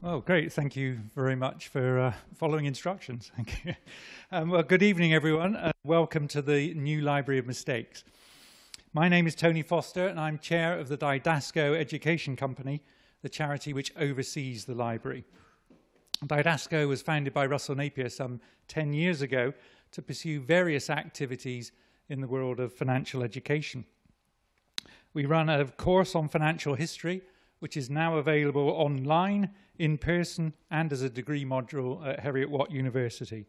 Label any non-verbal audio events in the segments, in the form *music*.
Oh, great. Thank you very much for uh, following instructions. *laughs* Thank you. Um, well, good evening, everyone, and welcome to the new Library of Mistakes. My name is Tony Foster, and I'm chair of the Didasko Education Company, the charity which oversees the library. Didasko was founded by Russell Napier some 10 years ago to pursue various activities in the world of financial education. We run a course on financial history, which is now available online, in person, and as a degree module at Heriot-Watt University.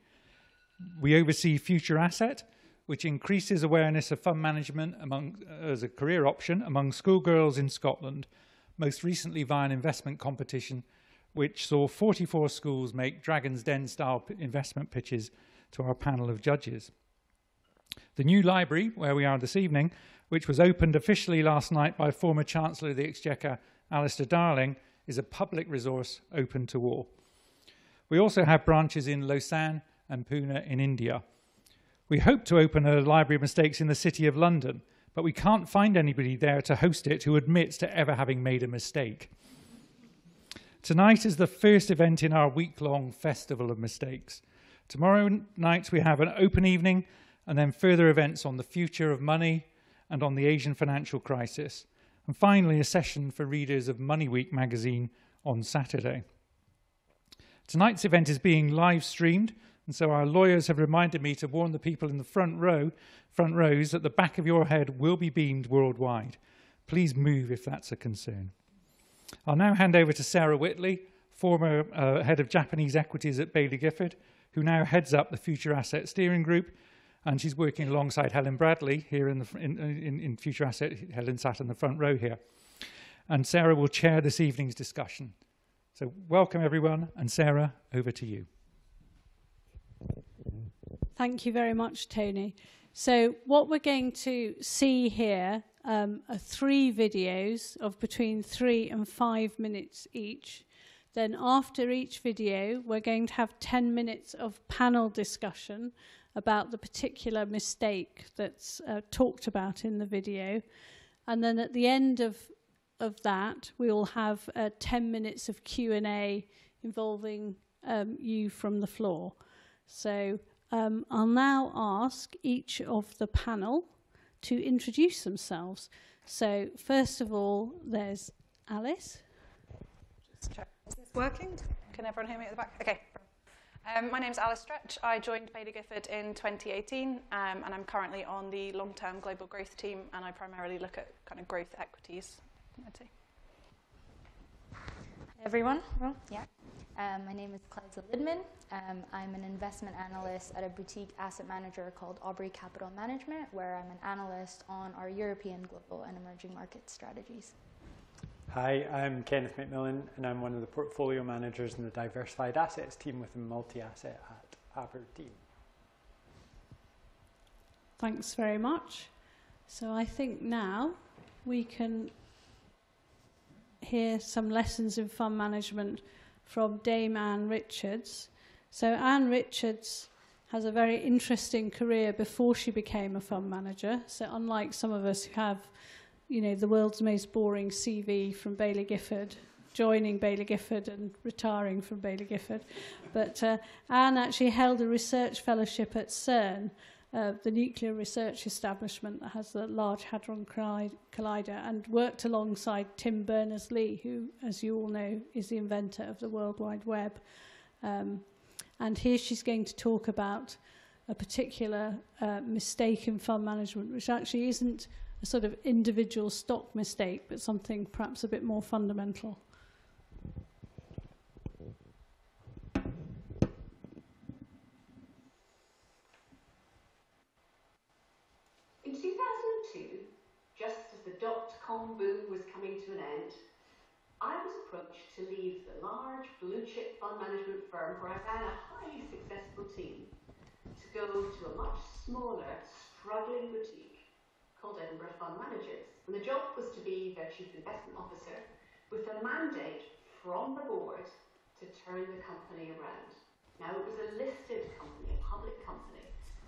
We oversee Future Asset, which increases awareness of fund management among, as a career option among schoolgirls in Scotland, most recently via an investment competition which saw 44 schools make Dragon's Den style investment pitches to our panel of judges. The new library, where we are this evening, which was opened officially last night by former Chancellor of the Exchequer, Alistair Darling, is a public resource open to all. We also have branches in Lausanne and Pune in India. We hope to open a library of mistakes in the City of London, but we can't find anybody there to host it who admits to ever having made a mistake. Tonight is the first event in our week-long Festival of Mistakes. Tomorrow night we have an open evening and then further events on the future of money and on the Asian financial crisis. And finally, a session for readers of Money Week magazine on Saturday. Tonight's event is being live streamed, and so our lawyers have reminded me to warn the people in the front row, front rows that the back of your head will be beamed worldwide. Please move if that's a concern. I'll now hand over to Sarah Whitley, former uh, head of Japanese equities at Baillie Gifford, who now heads up the Future Asset Steering Group and she's working alongside Helen Bradley here in, the, in, in, in Future Asset. Helen sat in the front row here. And Sarah will chair this evening's discussion. So welcome everyone, and Sarah, over to you. Thank you very much, Tony. So what we're going to see here um, are three videos of between three and five minutes each. Then after each video, we're going to have 10 minutes of panel discussion about the particular mistake that's uh, talked about in the video. And then at the end of, of that, we will have uh, 10 minutes of Q&A involving um, you from the floor. So um, I'll now ask each of the panel to introduce themselves. So first of all, there's Alice. Just check. Is this working? Can everyone hear me at the back? Okay. Um, my name is Alice Stretch. I joined Baillie Gifford in 2018, um, and I'm currently on the long-term global growth team, and I primarily look at kind of growth equities. Hey everyone. Well, yeah. Um, my name is Clyde Lidman. Um, I'm an investment analyst at a boutique asset manager called Aubrey Capital Management, where I'm an analyst on our European, global, and emerging market strategies. Hi, I'm Kenneth McMillan, and I'm one of the portfolio managers in the diversified assets team within multi-asset at Aberdeen. Thanks very much. So I think now we can hear some lessons in fund management from Dame Anne Richards. So Anne Richards has a very interesting career before she became a fund manager. So unlike some of us who have you know, the world's most boring CV from Baillie Gifford, joining Baillie Gifford and retiring from Baillie Gifford. But uh, Anne actually held a research fellowship at CERN, uh, the nuclear research establishment that has the Large Hadron Collider, and worked alongside Tim Berners-Lee, who, as you all know, is the inventor of the World Wide Web. Um, and here she's going to talk about a particular uh, mistake in fund management, which actually isn't a sort of individual stock mistake, but something perhaps a bit more fundamental. In 2002, just as the dot-com boom was coming to an end, I was approached to leave the large blue chip fund management firm where I ran a highly successful team to go to a much smaller, struggling boutique called Edinburgh Fund Managers. And the job was to be their chief investment officer with a mandate from the board to turn the company around. Now it was a listed company, a public company,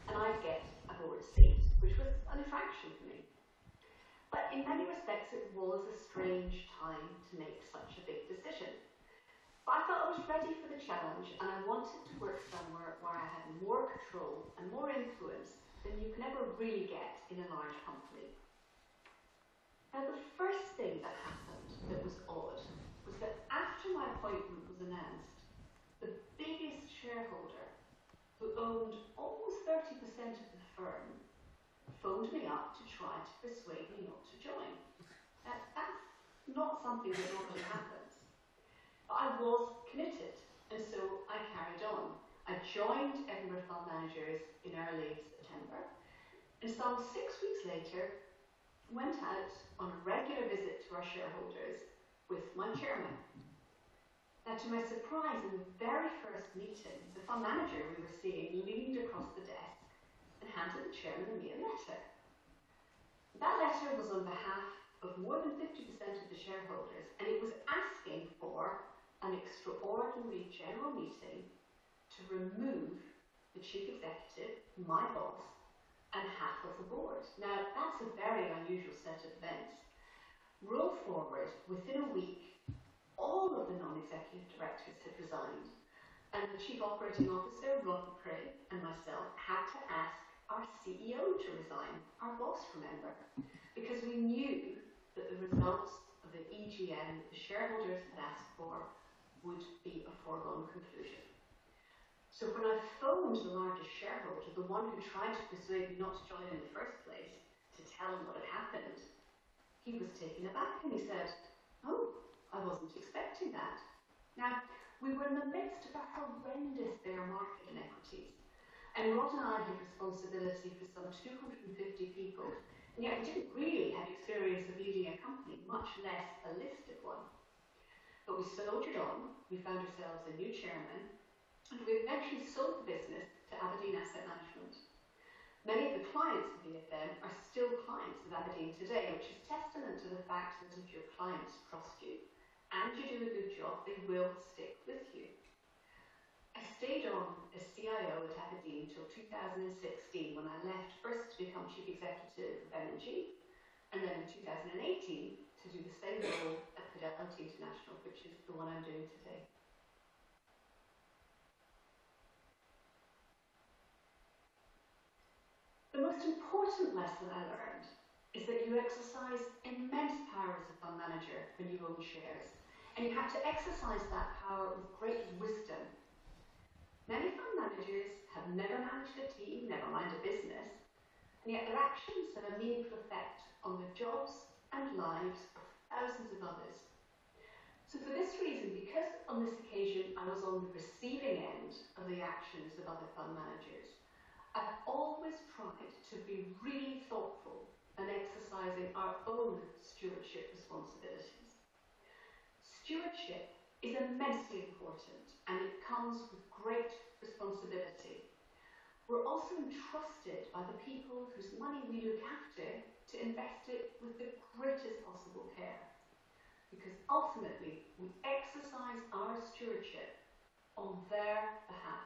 and I'd get a board seat, which was an attraction for me. But in many respects it was a strange time to make such a big decision. But I felt I was ready for the challenge and I wanted to work somewhere where I had more control and more influence than you can ever really get in a large company. Now, the first thing that happened that was odd was that after my appointment was announced, the biggest shareholder, who owned almost 30% of the firm, phoned me up to try to persuade me not to join. Now, that's not something that normally happens. But I was committed, and so I carried on. I joined Edinburgh Fund Managers in early September, and some six weeks later, went out on a regular visit to our shareholders with my chairman. Now, to my surprise, in the very first meeting, the fund manager we were seeing leaned across the desk and handed the chairman and me a letter. That letter was on behalf of more than 50% of the shareholders, and it was asking for an extraordinary general meeting to remove the chief executive, my boss, and half of the board. Now, that's a very unusual set of events. Roll forward, within a week, all of the non-executive directors had resigned, and the chief operating officer, Rod McRae, and myself had to ask our CEO to resign, our boss, remember, because we knew that the results of the EGM the shareholders had asked for would be a foregone conclusion. So when I phoned the largest shareholder, the one who tried to persuade me not to join in the first place, to tell him what had happened, he was taken aback and he said, Oh, I wasn't expecting that. Now, we were in the midst of a horrendous bear market in equities. And Rod and I had responsibility for some 250 people, and yet we didn't really have experience of leading a company, much less a listed one. But we soldiered on, we found ourselves a new chairman, and we eventually sold the business to Aberdeen Asset Management. Many of the clients of EFM are still clients of Aberdeen today, which is testament to the fact that if your clients trust you and you do a good job, they will stick with you. I stayed on as CIO at Aberdeen until 2016 when I left first to become Chief Executive of M&G and then in 2018 to do the same role at Fidelity International, which is the one I'm doing today. The most important lesson I learned is that you exercise immense power as a fund manager when you own shares. And you have to exercise that power with great wisdom. Many fund managers have never managed a team, never mind a business, and yet their actions have a meaningful effect on the jobs and lives of thousands of others. So for this reason, because on this occasion I was on the receiving end of the actions of other fund managers, I've always tried to be really thoughtful and exercising our own stewardship responsibilities. Stewardship is immensely important and it comes with great responsibility. We're also entrusted by the people whose money we look after to invest it with the greatest possible care. Because ultimately, we exercise our stewardship on their behalf.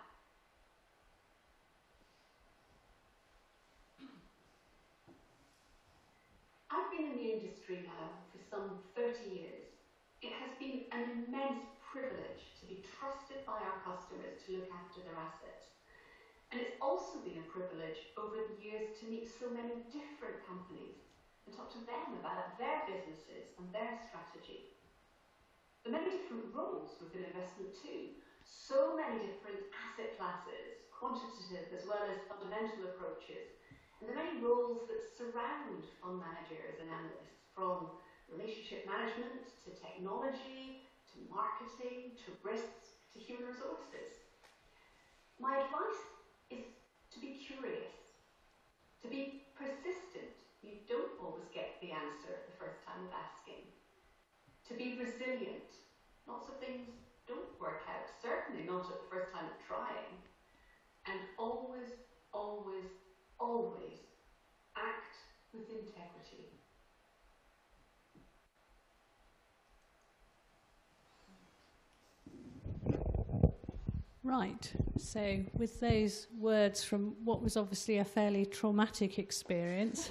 I've been in the industry now for some 30 years. It has been an immense privilege to be trusted by our customers to look after their assets. And it's also been a privilege over the years to meet so many different companies and talk to them about their businesses and their strategy. The many different roles within investment too. So many different asset classes, quantitative as well as fundamental approaches, and the many roles that surround fund managers and analysts, from relationship management to technology, to marketing, to risks, to human resources. My advice is to be curious, to be persistent. You don't always get the answer the first time of asking. To be resilient. Lots of things don't work out, certainly not at the first time of trying. And always, always, always act with integrity. Right, so with those words from what was obviously a fairly traumatic experience,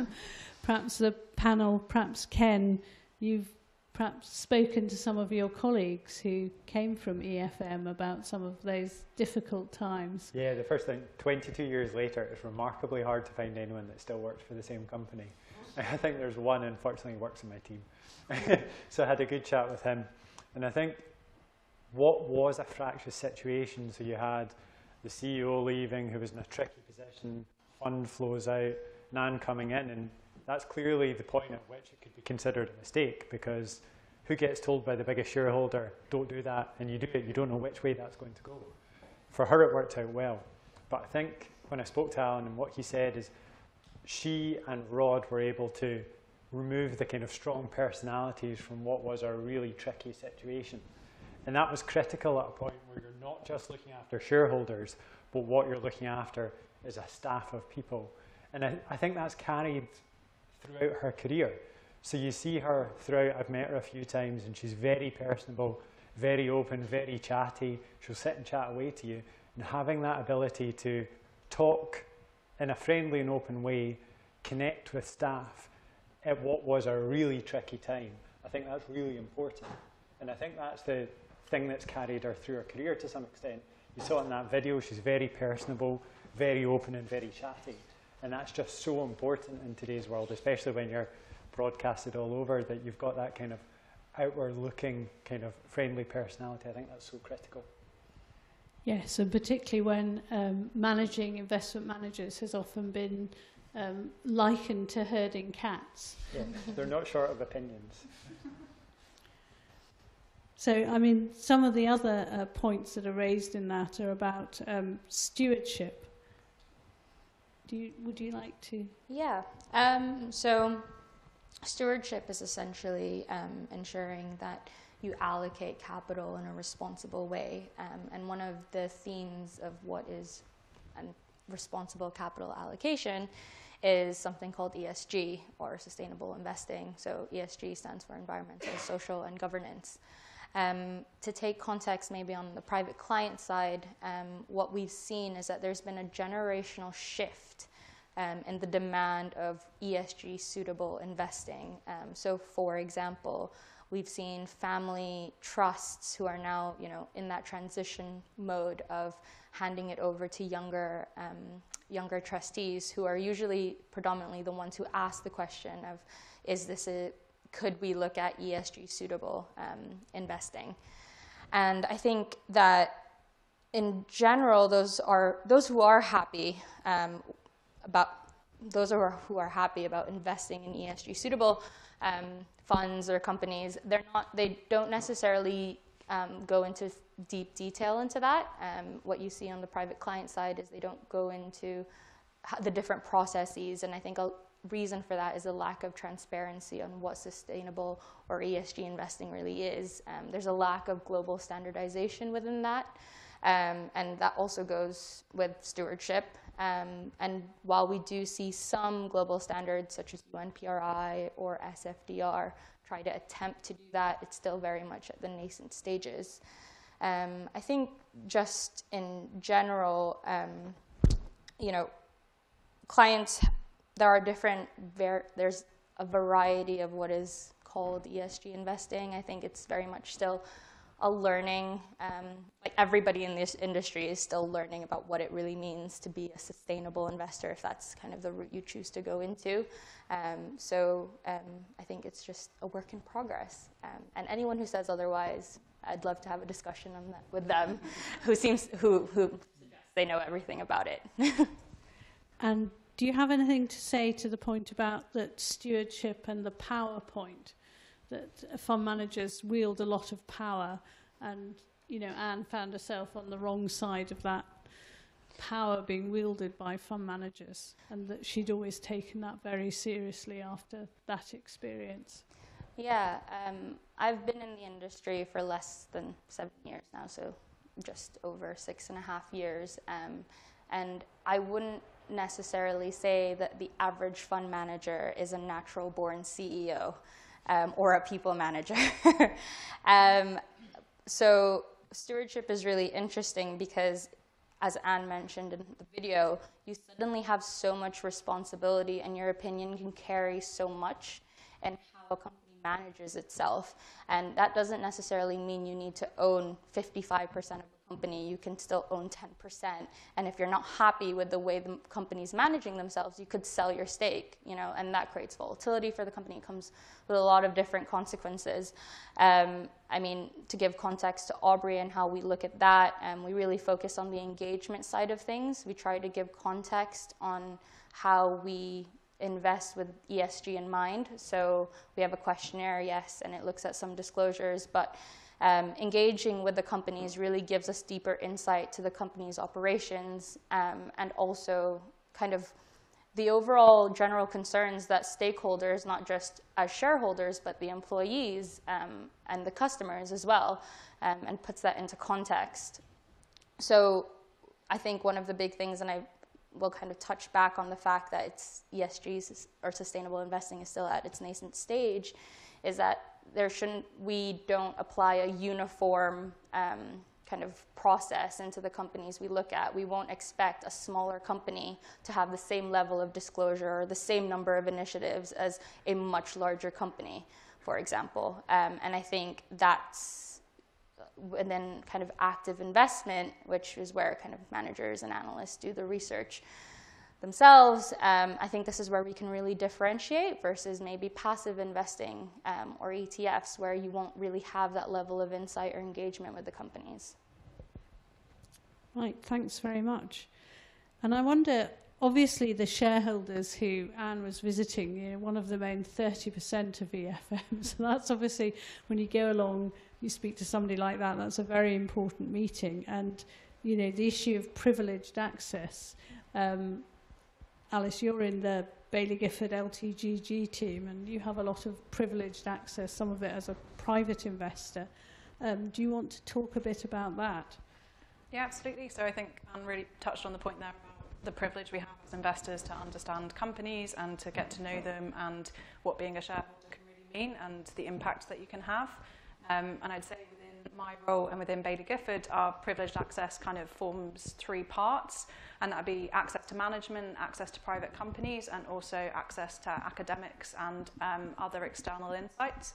*laughs* perhaps the panel, perhaps Ken, you've perhaps spoken to some of your colleagues who came from EFM about some of those difficult times. Yeah, the first thing, 22 years later, it's remarkably hard to find anyone that still works for the same company. *laughs* I think there's one, unfortunately, works in my team. *laughs* so I had a good chat with him. And I think what was a fractious situation, so you had the CEO leaving who was in a tricky position, fund flows out, Nan coming in, and that's clearly the point at which it could be considered a mistake because who gets told by the biggest shareholder, don't do that, and you do it, you don't know which way that's going to go. For her, it worked out well. But I think when I spoke to Alan and what he said is she and Rod were able to remove the kind of strong personalities from what was a really tricky situation. And that was critical at a point where you're not just looking after shareholders, but what you're looking after is a staff of people. And I, I think that's carried throughout her career. So you see her throughout, I've met her a few times, and she's very personable, very open, very chatty. She'll sit and chat away to you. And having that ability to talk in a friendly and open way, connect with staff at what was a really tricky time, I think that's really important. And I think that's the thing that's carried her through her career to some extent. You saw in that video, she's very personable, very open, and very chatty. And that's just so important in today's world, especially when you're broadcasted all over, that you've got that kind of outward looking, kind of friendly personality. I think that's so critical. Yes, and particularly when um, managing investment managers has often been um, likened to herding cats. Yeah, they're not short of opinions. So, I mean, some of the other uh, points that are raised in that are about um, stewardship. Do you, would you like to? Yeah. Um, so, stewardship is essentially um, ensuring that you allocate capital in a responsible way. Um, and one of the themes of what is responsible capital allocation is something called ESG or sustainable investing. So, ESG stands for environmental, social, and governance. Um, to take context maybe on the private client side, um, what we've seen is that there's been a generational shift um, in the demand of ESG suitable investing. Um, so, for example, we've seen family trusts who are now, you know, in that transition mode of handing it over to younger, um, younger trustees who are usually predominantly the ones who ask the question of, is this a could we look at ESG suitable um, investing? And I think that in general, those are those who are happy um, about those who are, who are happy about investing in ESG suitable um, funds or companies. They're not. They don't necessarily um, go into deep detail into that. Um, what you see on the private client side is they don't go into the different processes, and I think reason for that is a lack of transparency on what sustainable or ESG investing really is. Um, there's a lack of global standardization within that, um, and that also goes with stewardship. Um, and while we do see some global standards such as UNPRI or SFDR try to attempt to do that, it's still very much at the nascent stages. Um, I think just in general, um, you know, clients there are different, there's a variety of what is called ESG investing. I think it's very much still a learning, um, like everybody in this industry is still learning about what it really means to be a sustainable investor, if that's kind of the route you choose to go into. Um, so um, I think it's just a work in progress. Um, and anyone who says otherwise, I'd love to have a discussion on that with them, *laughs* who seems who who they know everything about it. *laughs* and do you have anything to say to the point about that stewardship and the power point? That fund managers wield a lot of power, and you know Anne found herself on the wrong side of that power being wielded by fund managers, and that she'd always taken that very seriously after that experience. Yeah, um, I've been in the industry for less than seven years now, so just over six and a half years, um, and I wouldn't necessarily say that the average fund manager is a natural born CEO um, or a people manager. *laughs* um, so, stewardship is really interesting because, as Anne mentioned in the video, you suddenly have so much responsibility and your opinion can carry so much and how a company manages itself. And that doesn't necessarily mean you need to own 55% of company, you can still own 10%. And if you're not happy with the way the company's managing themselves, you could sell your stake, you know, and that creates volatility for the company. It comes with a lot of different consequences. Um, I mean, to give context to Aubrey and how we look at that, um, we really focus on the engagement side of things. We try to give context on how we invest with ESG in mind. So we have a questionnaire, yes, and it looks at some disclosures, but um, engaging with the companies really gives us deeper insight to the company's operations um, and also kind of the overall general concerns that stakeholders, not just as shareholders, but the employees um, and the customers as well, um, and puts that into context. So I think one of the big things, and I will kind of touch back on the fact that it's ESG or sustainable investing is still at its nascent stage, is that there shouldn't we don't apply a uniform um, kind of process into the companies we look at. We won't expect a smaller company to have the same level of disclosure or the same number of initiatives as a much larger company, for example. Um, and I think that's and then kind of active investment, which is where kind of managers and analysts do the research themselves, um, I think this is where we can really differentiate versus maybe passive investing um, or ETFs, where you won't really have that level of insight or engagement with the companies. Right, thanks very much. And I wonder, obviously, the shareholders who Anne was visiting, you know, one of them owned 30% of EFM. So *laughs* that's obviously, when you go along, you speak to somebody like that, that's a very important meeting. And, you know, the issue of privileged access. Um, Alice, you're in the Bailey Gifford LTGG team and you have a lot of privileged access, some of it as a private investor. Um, do you want to talk a bit about that? Yeah, absolutely. So I think Anne really touched on the point there the privilege we have as investors to understand companies and to get to know them and what being a shareholder can really mean and the impact that you can have. Um, and I'd say my role and within Bailey Gifford, our privileged access kind of forms three parts, and that would be access to management, access to private companies, and also access to academics and um, other external insights.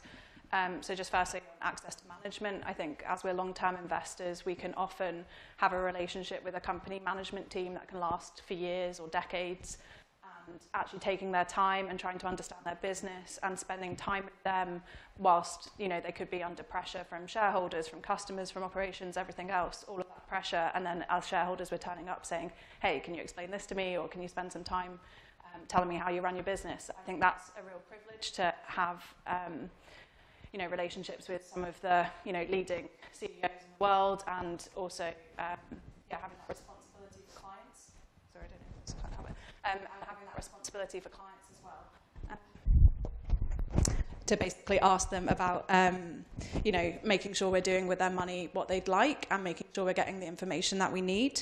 Um, so just firstly, access to management. I think as we're long-term investors, we can often have a relationship with a company management team that can last for years or decades. Actually taking their time and trying to understand their business and spending time with them whilst you know they could be under pressure from shareholders from customers from operations everything else all of that pressure. And then as shareholders we're turning up saying hey can you explain this to me? Or can you spend some time um, telling me how you run your business? I think that's a real privilege to have um, you know relationships with some of the you know leading ceos in the world and also um, yeah having that responsibility for clients. Sorry i don't know if um, and having responsibility for clients as well. Um, to basically ask them about, um, you know, making sure we're doing with their money what they'd like and making sure we're getting the information that we need.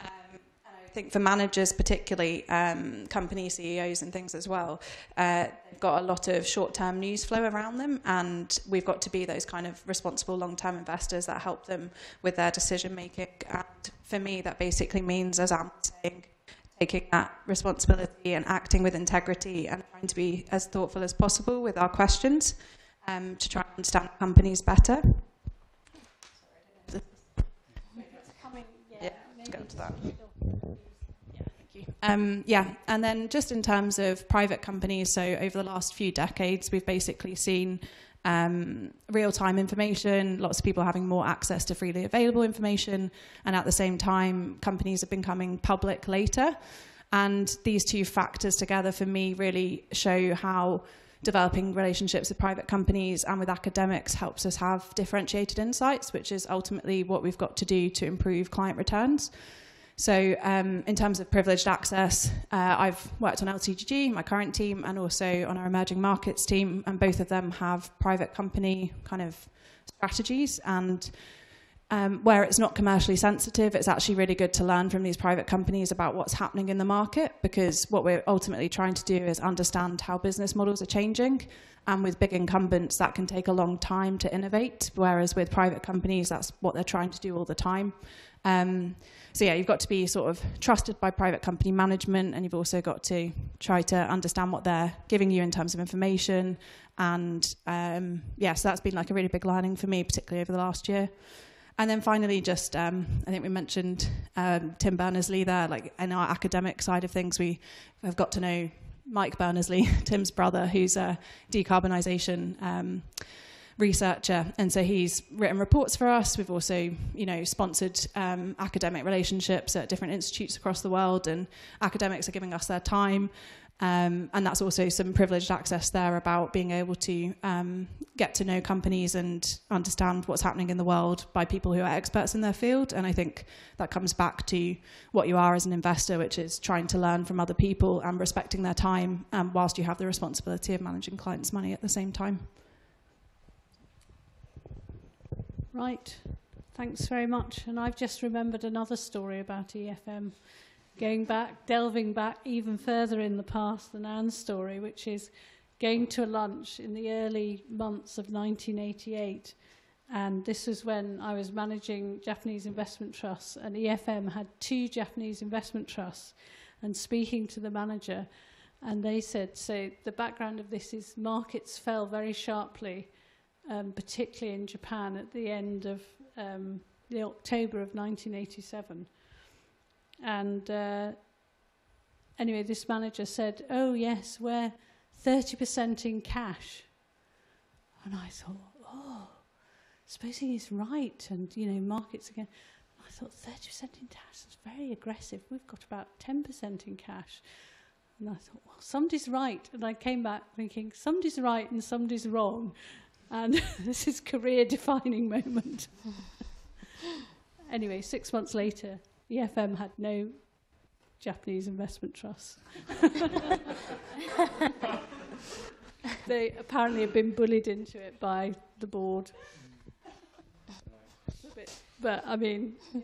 Um, I think for managers, particularly um, company CEOs and things as well, uh, they've got a lot of short-term news flow around them, and we've got to be those kind of responsible long-term investors that help them with their decision making. And for me, that basically means, as I'm saying, taking that responsibility and acting with integrity and trying to be as thoughtful as possible with our questions um, to try and understand companies better. Yeah, go to that. Um, yeah, and then just in terms of private companies, so over the last few decades, we've basically seen um, real-time information, lots of people having more access to freely available information, and at the same time, companies are becoming public later. And these two factors together, for me, really show how developing relationships with private companies and with academics helps us have differentiated insights, which is ultimately what we've got to do to improve client returns. So um, in terms of privileged access, uh, I've worked on LTGG, my current team, and also on our emerging markets team, and both of them have private company kind of strategies. And um, where it's not commercially sensitive, it's actually really good to learn from these private companies about what's happening in the market because what we're ultimately trying to do is understand how business models are changing. And with big incumbents, that can take a long time to innovate, whereas with private companies, that's what they're trying to do all the time. Um, so yeah, you've got to be sort of trusted by private company management, and you've also got to try to understand what they're giving you in terms of information. And um, yeah, so that's been like a really big learning for me, particularly over the last year. And then finally, just um, I think we mentioned um, Tim Berners-Lee there. Like in our academic side of things, we have got to know Mike Berners-Lee, *laughs* Tim's brother, who's a decarbonisation um, researcher, and so he's written reports for us. We've also, you know, sponsored um, academic relationships at different institutes across the world, and academics are giving us their time. Um, and that's also some privileged access there about being able to um, get to know companies and understand what's happening in the world by people who are experts in their field. And I think that comes back to what you are as an investor, which is trying to learn from other people and respecting their time um, whilst you have the responsibility of managing clients' money at the same time. Right. Thanks very much. And I've just remembered another story about EFM, going back, delving back even further in the past than Anne's story, which is going to a lunch in the early months of 1988. And this was when I was managing Japanese investment trusts, and EFM had two Japanese investment trusts. And speaking to the manager, and they said, so the background of this is markets fell very sharply um, particularly in Japan at the end of um, the October of 1987. And uh, anyway, this manager said, "Oh yes, we're 30% in cash." And I thought, "Oh, supposing he's right, and you know, markets again." I thought 30% in cash is very aggressive. We've got about 10% in cash. And I thought, well, somebody's right. And I came back thinking, somebody's right and somebody's wrong. And *laughs* this is career defining moment. anyway, six months later, EFM had no Japanese investment trusts. *laughs* they apparently had been bullied into it by the board. but I mean, *laughs*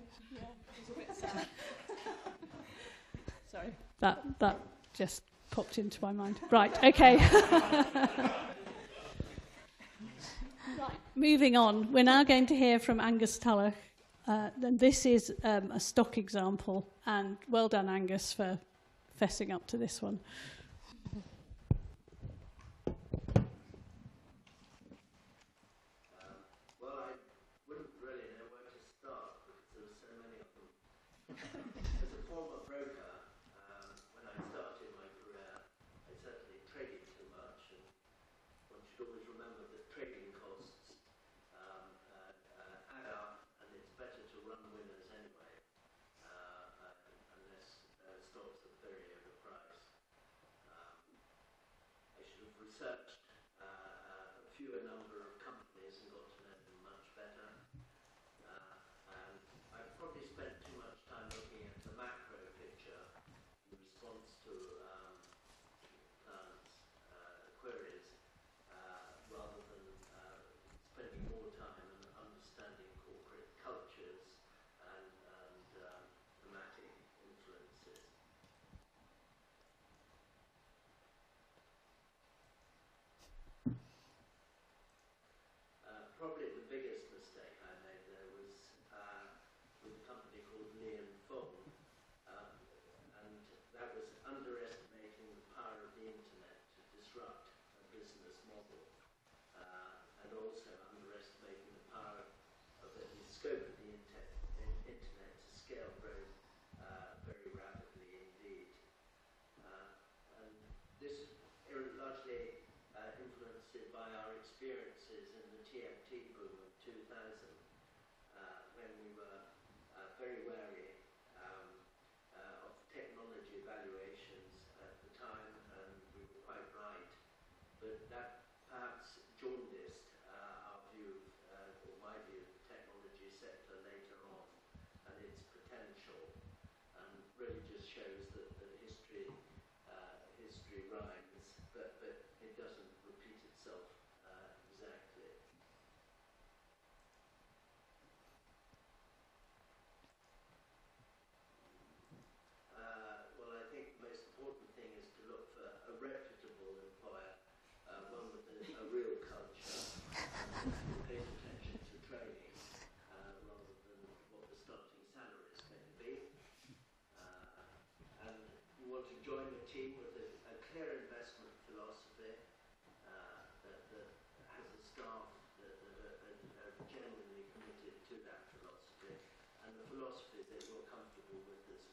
sorry, that that just popped into my mind. Right, okay. Moving on, we're now going to hear from Angus Tulloch. Uh, and this is um, a stock example, and well done, Angus, for fessing up to this one. research problema.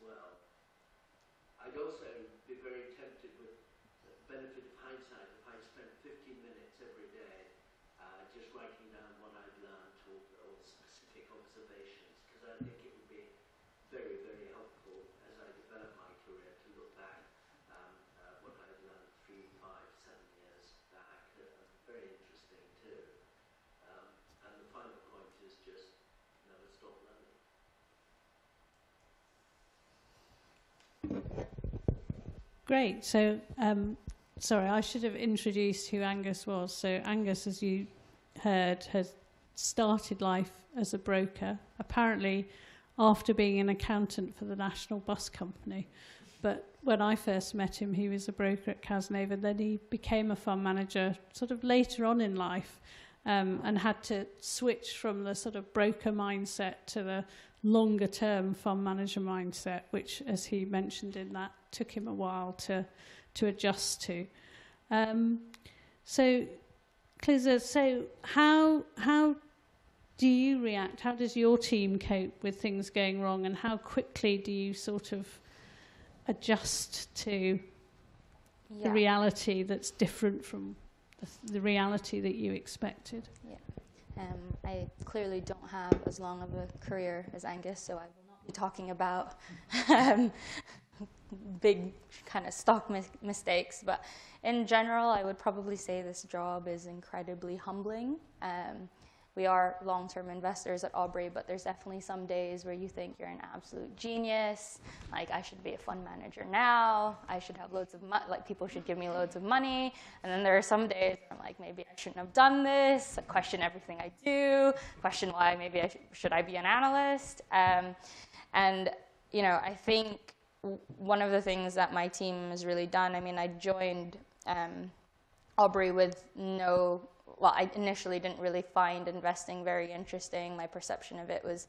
Well. I'd also be very tempted with the benefit of hindsight if I spent 15 minutes every day uh, just writing down what I'd learned or, or specific observations because I think it would be very, very helpful as I develop my career to look back um, uh, what I've learned three, five, seven years back. Uh, very interesting too. Um, and the final point is just never stop learning. Great. So, um, sorry, I should have introduced who Angus was. So, Angus, as you heard, has started life as a broker, apparently after being an accountant for the National Bus Company. But when I first met him, he was a broker at Cazenove. Then he became a fund manager sort of later on in life um, and had to switch from the sort of broker mindset to the longer term fund manager mindset, which, as he mentioned in that, took him a while to, to adjust to. Um, so, Clizza, so how, how do you react? How does your team cope with things going wrong, and how quickly do you sort of adjust to Yeah. the reality that's different from the, the reality that you expected? Um, I clearly don't have as long of a career as Angus, so I will not be talking about *laughs* um, big kind of stock mis- mistakes. But in general, I would probably say this job is incredibly humbling. Um, we are long term investors at Aubrey, but there's definitely some days where you think you're an absolute genius. Like, I should be a fund manager now. I should have loads of money. Like, people should give me loads of money. And then there are some days where I'm like, maybe I shouldn't have done this. I question everything I do. Question why maybe I sh- should I be an analyst. Um, and, you know, I think one of the things that my team has really done, I mean, I joined um, Aubrey with no well, I initially didn't really find investing very interesting. My perception of it was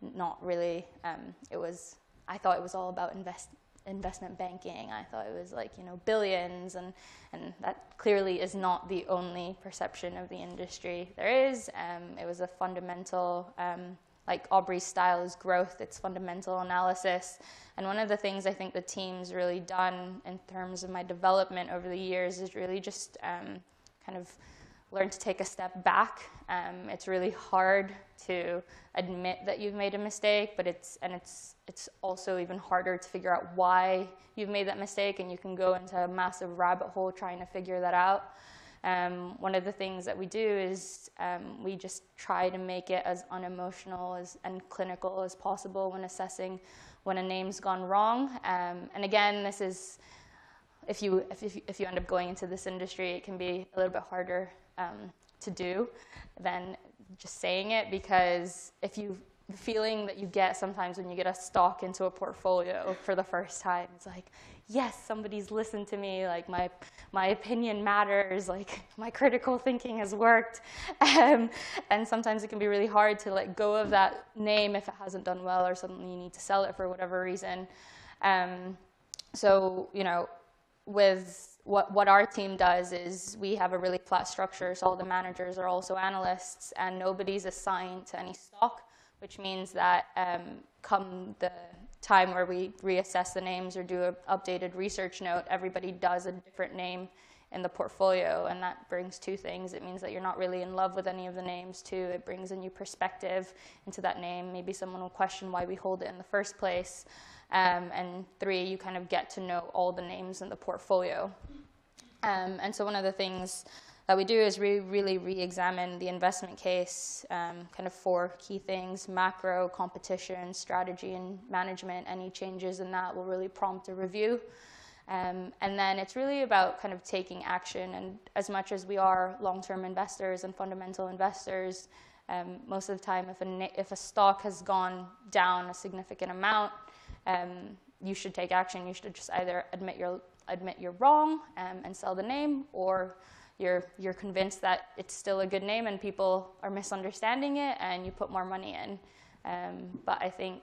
not really. Um, it was. I thought it was all about invest investment banking. I thought it was like you know billions, and and that clearly is not the only perception of the industry there is. Um, it was a fundamental. Um, like Aubrey's style is growth, it's fundamental analysis. And one of the things I think the team's really done in terms of my development over the years is really just um, kind of learn to take a step back. Um, it's really hard to admit that you've made a mistake, but it's and it's it's also even harder to figure out why you've made that mistake, and you can go into a massive rabbit hole trying to figure that out. Um, one of the things that we do is um, we just try to make it as unemotional as, and clinical as possible when assessing when a name's gone wrong. Um, and again, this is if you if, if, if you end up going into this industry, it can be a little bit harder um, to do than just saying it because if you the feeling that you get sometimes when you get a stock into a portfolio for the first time it's like yes somebody's listened to me like my my opinion matters like *laughs* my critical thinking has worked. *laughs* Um, and sometimes it can be really hard to let go of that name if it hasn't done well or suddenly you need to sell it for whatever reason. Um, so you know with what, what our team does is we have a really flat structure, so all the managers are also analysts, and nobody's assigned to any stock, which means that um, come the time where we reassess the names or do an updated research note, everybody does a different name in the portfolio, and that brings two things. It means that you're not really in love with any of the names. too. it brings a new perspective into that name. Maybe someone will question why we hold it in the first place. Um, and three, you kind of get to know all the names in the portfolio. Um, and so one of the things that we do is we really re-examine the investment case, um, kind of four key things, macro, competition, strategy, and management. Any changes in that will really prompt a review. Um, and then it's really about kind of taking action. And as much as we are long-term investors and fundamental investors, um, most of the time, if a, if a stock has gone down a significant amount, um, you should take action. You should just either admit you're admit you're wrong um, and sell the name, or you're you're convinced that it's still a good name and people are misunderstanding it, and you put more money in. Um, but I think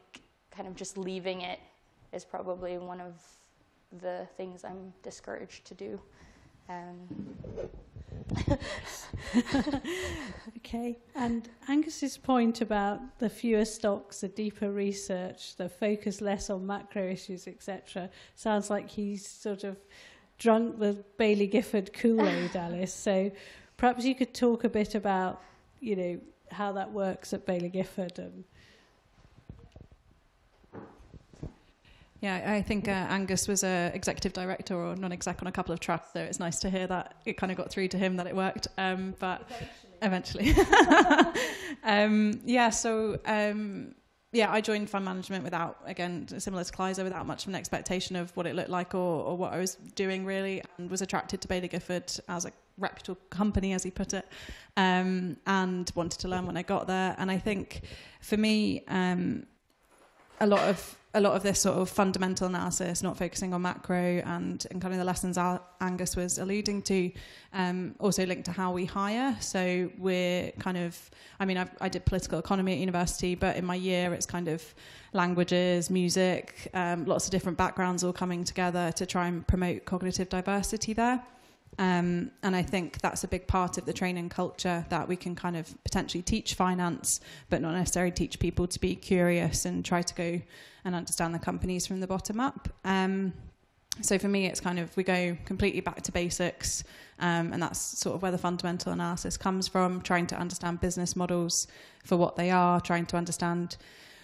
kind of just leaving it is probably one of the things I'm discouraged to do. Um, *laughs* okay, and Angus's point about the fewer stocks, the deeper research, the focus less on macro issues, etc., sounds like he's sort of drunk the Baillie Gifford Kool-Aid, *laughs* Alice. So perhaps you could talk a bit about, you know, how that works at Baillie Gifford and Yeah, I think uh, Angus was a executive director or non-exec on a couple of trusts, so it's nice to hear that it kind of got through to him that it worked. Um, but eventually, eventually. *laughs* um, yeah. So um, yeah, I joined fund management without, again, similar to Kleiser, without much of an expectation of what it looked like or, or what I was doing really, and was attracted to Baillie Gifford as a reputable company, as he put it, um, and wanted to learn when I got there. And I think for me, um, a lot of a lot of this sort of fundamental analysis, not focusing on macro and, and kind of the lessons Angus was alluding to, um, also linked to how we hire. So we're kind of, I mean, I've, i did political economy at university, but in my year it's kind of languages, music, um, lots of different backgrounds all coming together to try and promote cognitive diversity there. Um, and I think that's a big part of the training culture that we can kind of potentially teach finance, but not necessarily teach people to be curious and try to go and understand the companies from the bottom up. Um, so for me, it's kind of we go completely back to basics, um, and that's sort of where the fundamental analysis comes from. Trying to understand business models for what they are, trying to understand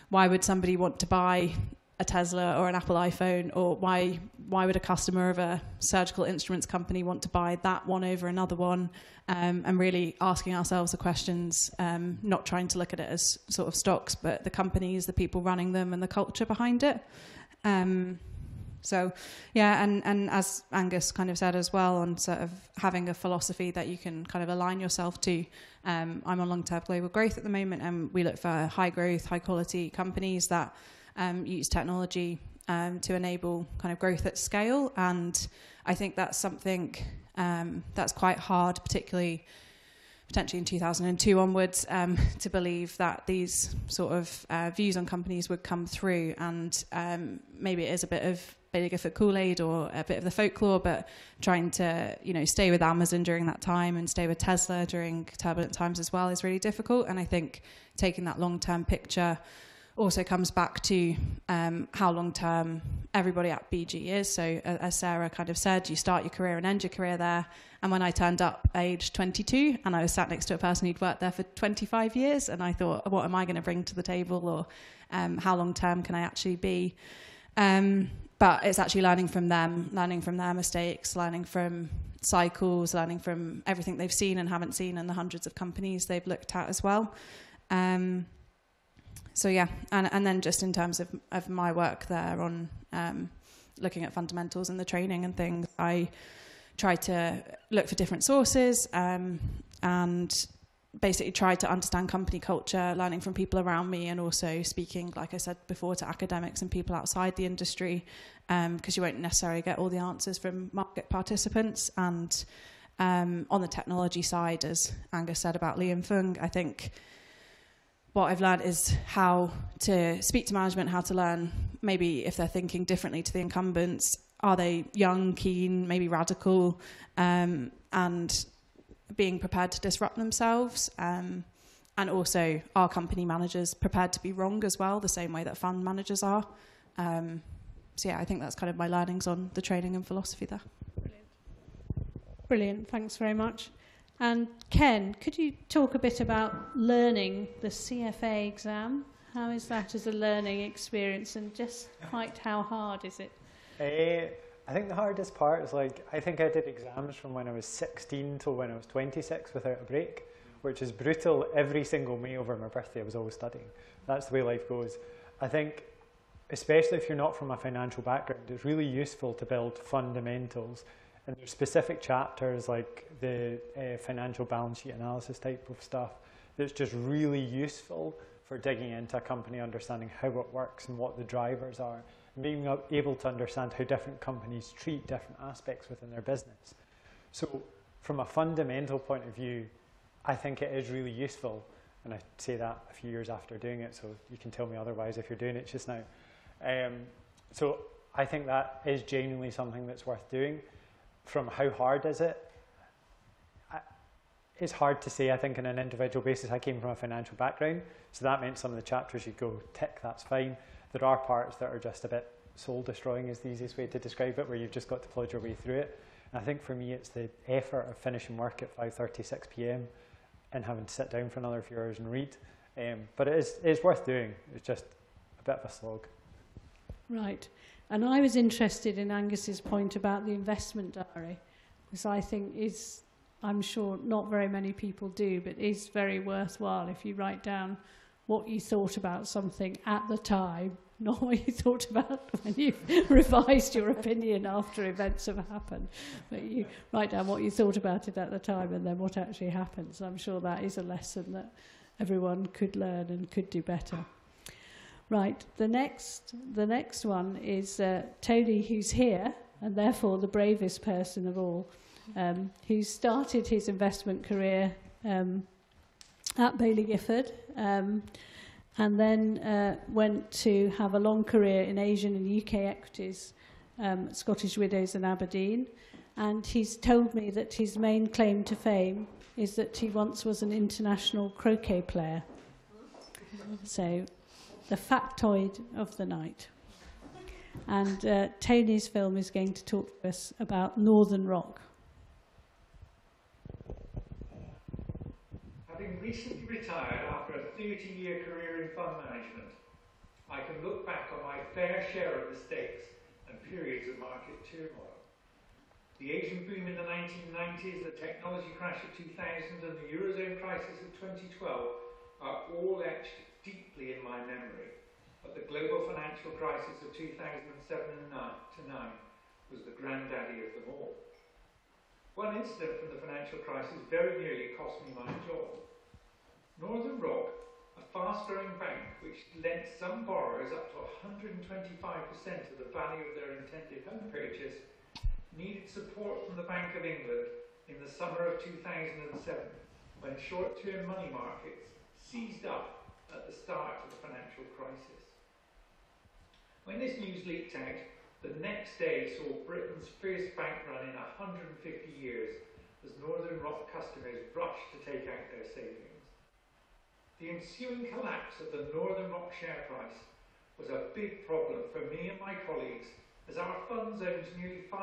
why would somebody want to buy a Tesla or an Apple iPhone, or why why would a customer of a surgical instruments company want to buy that one over another one? Um, and really asking ourselves the questions, um, not trying to look at it as sort of stocks, but the companies, the people running them, and the culture behind it. Um, so, yeah, and, and as Angus kind of said as well, on sort of having a philosophy that you can kind of align yourself to. Um, I'm on long term global growth at the moment, and we look for high growth, high quality companies that um, use technology um, to enable kind of growth at scale. And I think that's something um, that's quite hard, particularly potentially in 2002 onwards, um, *laughs* to believe that these sort of uh, views on companies would come through. And um, maybe it is a bit of Baillie Gifford Kool-Aid or a bit of the folklore, but trying to, you know, stay with Amazon during that time and stay with Tesla during turbulent times as well is really difficult. And I think taking that long-term picture also comes back to um, how long term everybody at BG is. So, as Sarah kind of said, you start your career and end your career there. And when I turned up age 22 and I was sat next to a person who'd worked there for 25 years, and I thought, what am I going to bring to the table, or um, how long term can I actually be? Um, but it's actually learning from them, learning from their mistakes, learning from cycles, learning from everything they've seen and haven't seen, and the hundreds of companies they've looked at as well. Um, so yeah, and and then just in terms of of my work there on um, looking at fundamentals and the training and things, I try to look for different sources um, and basically try to understand company culture, learning from people around me, and also speaking, like I said before, to academics and people outside the industry, because um, you won't necessarily get all the answers from market participants. And um, on the technology side, as Angus said about Li & Fung, I think what I've learned is how to speak to management, how to learn maybe if they're thinking differently to the incumbents. Are they young, keen, maybe radical, um, and being prepared to disrupt themselves? Um, and also, are company managers prepared to be wrong as well, the same way that fund managers are? Um, so, yeah, I think that's kind of my learnings on the training and philosophy there. Brilliant. Brilliant. Thanks very much. And Ken, could you talk a bit about learning the CFA exam? How is that as a learning experience and just quite how hard is it? Uh, I think the hardest part is like, I think I did exams from when I was 16 till when I was 26 without a break, which is brutal. Every single May over my birthday, I was always studying. That's the way life goes. I think, especially if you're not from a financial background, it's really useful to build fundamentals and there's specific chapters like the uh, financial balance sheet analysis type of stuff that's just really useful for digging into a company, understanding how it works and what the drivers are, and being able to understand how different companies treat different aspects within their business. So, from a fundamental point of view, I think it is really useful, and I say that a few years after doing it, so you can tell me otherwise if you're doing it just now. Um, so, I think that is genuinely something that's worth doing from how hard is it? It's hard to say, I think, on an individual basis. I came from a financial background, so that meant some of the chapters you'd go, tick, that's fine. There are parts that are just a bit soul destroying, is the easiest way to describe it, where you've just got to plod your way through it. And I think for me, it's the effort of finishing work at 5:36 p.m. and having to sit down for another few hours and read. Um, but it is, it's worth doing. It's just a bit of a slog. Right. And I was interested in Angus's point about the investment diary, because I think is, I'm sure not very many people do, but is very worthwhile if you write down what you thought about something at the time, *laughs* not what you thought about when you *laughs* revised your opinion after events have happened. But you write down what you thought about it at the time and then what actually happens. I'm sure that is a lesson that everyone could learn and could do better. Right, the next, the next one is uh, Tony, who's here, and therefore the bravest person of all, um, who started his investment career um, at Baillie Gifford, um, and then uh, went to have a long career in Asian and UK equities, um, Scottish Widows and Aberdeen. And he's told me that his main claim to fame is that he once was an international croquet player. So the factoid of the night. And uh, Tony's film is going to talk to us about Northern Rock. Having recently retired after a 30-year career in fund management, I can look back on my fair share of mistakes and periods of market turmoil. The Asian boom in the 1990s, the technology crash of 2000 and the Eurozone crisis of 2012 are all etched deeply in my memory, but the global financial crisis of 2007 to 9 was the granddaddy of them all. One incident from the financial crisis very nearly cost me my job. Northern Rock, a fast-growing bank which lent some borrowers up to 125% of the value of their intended home purchase, needed support from the Bank of England in the summer of 2007 when short-term money markets seized up at the start of the financial crisis. When this news leaked out, the next day saw Britain's first bank run in 150 years as Northern Rock customers rushed to take out their savings. The ensuing collapse of the Northern Rock share price was a big problem for me and my colleagues as our funds owned nearly 5%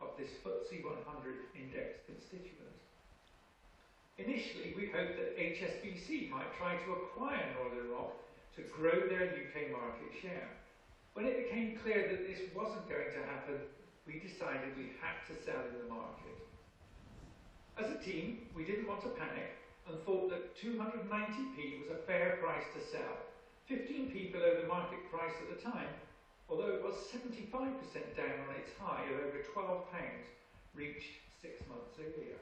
of this FTSE 100 index constituent. Initially, we hoped that HSBC might try to acquire Northern Rock to grow their UK market share. When it became clear that this wasn't going to happen, we decided we had to sell in the market. As a team, we didn't want to panic and thought that 290p was a fair price to sell, 15p below the market price at the time, although it was 75% down on its high of over £12 reached six months earlier.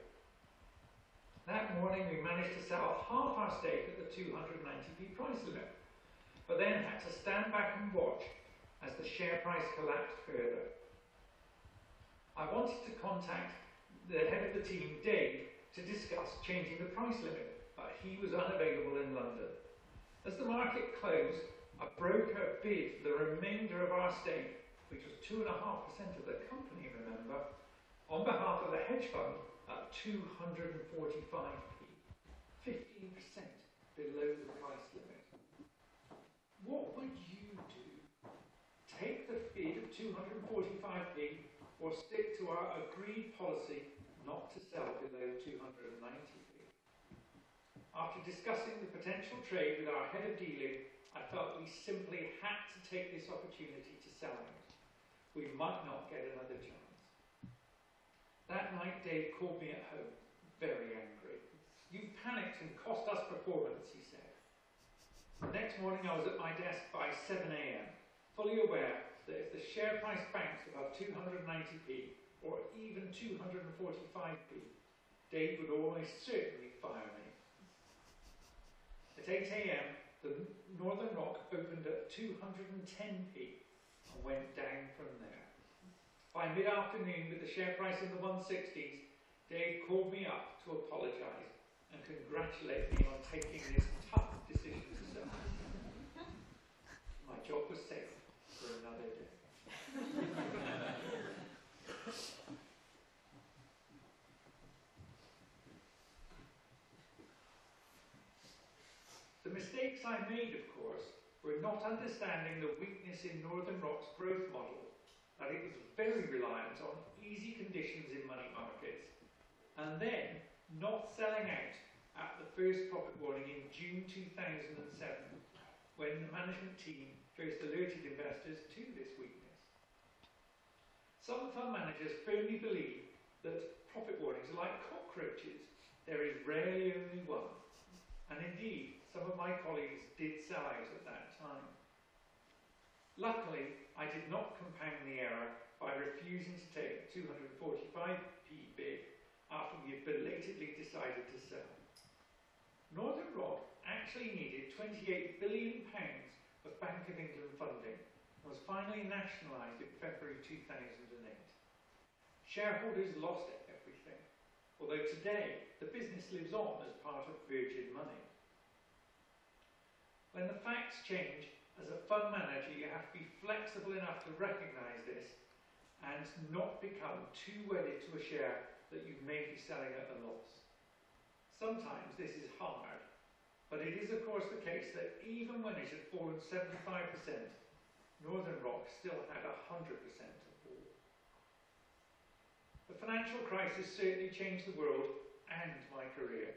That morning we managed to sell half our stake at the 290p price limit, but then had to stand back and watch as the share price collapsed further. I wanted to contact the head of the team, Dave, to discuss changing the price limit, but he was unavailable in London. As the market closed, a broker bid for the remainder of our stake, which was 2.5% of the company, remember, on behalf of the hedge fund at 245p, 15% below the price limit. What would you do? Take the bid of 245p or stick to our agreed policy not to sell below 290p? After discussing the potential trade with our head of dealing, I felt we simply had to take this opportunity to sell it. We might not get another chance. That night, Dave called me at home, very angry. You panicked and cost us performance, he said. The next morning, I was at my desk by 7 a.m., fully aware that if the share price banks above 290p or even 245p, Dave would almost certainly fire me. At 8 a.m., the Northern Rock opened at 210p and went down from there. By mid-afternoon, with the share price in the 160s, Dave called me up to apologise and congratulate me on taking this tough decision to sell. My job was safe for another day. the mistakes I made, of course, were not understanding the weakness in Northern Rock's growth model that it was very reliant on easy conditions in money markets, and then not selling out at the first profit warning in June 2007, when the management team first alerted investors to this weakness. Some fund managers firmly believe that profit warnings are like cockroaches. There is rarely only one. And indeed, some of my colleagues did sell out at that time. Luckily, I did not compound the error by refusing to take 245p bid after we had belatedly decided to sell. Northern Rock actually needed £28 billion of Bank of England funding and was finally nationalised in February 2008. Shareholders lost everything, although today the business lives on as part of Virgin Money. When the facts change, as a fund manager, you have to be flexible enough to recognise this and not become too wedded to a share that you may be selling at a loss. Sometimes this is hard, but it is of course the case that even when it had fallen 75%, Northern Rock still had 100% of all. The financial crisis certainly changed the world and my career.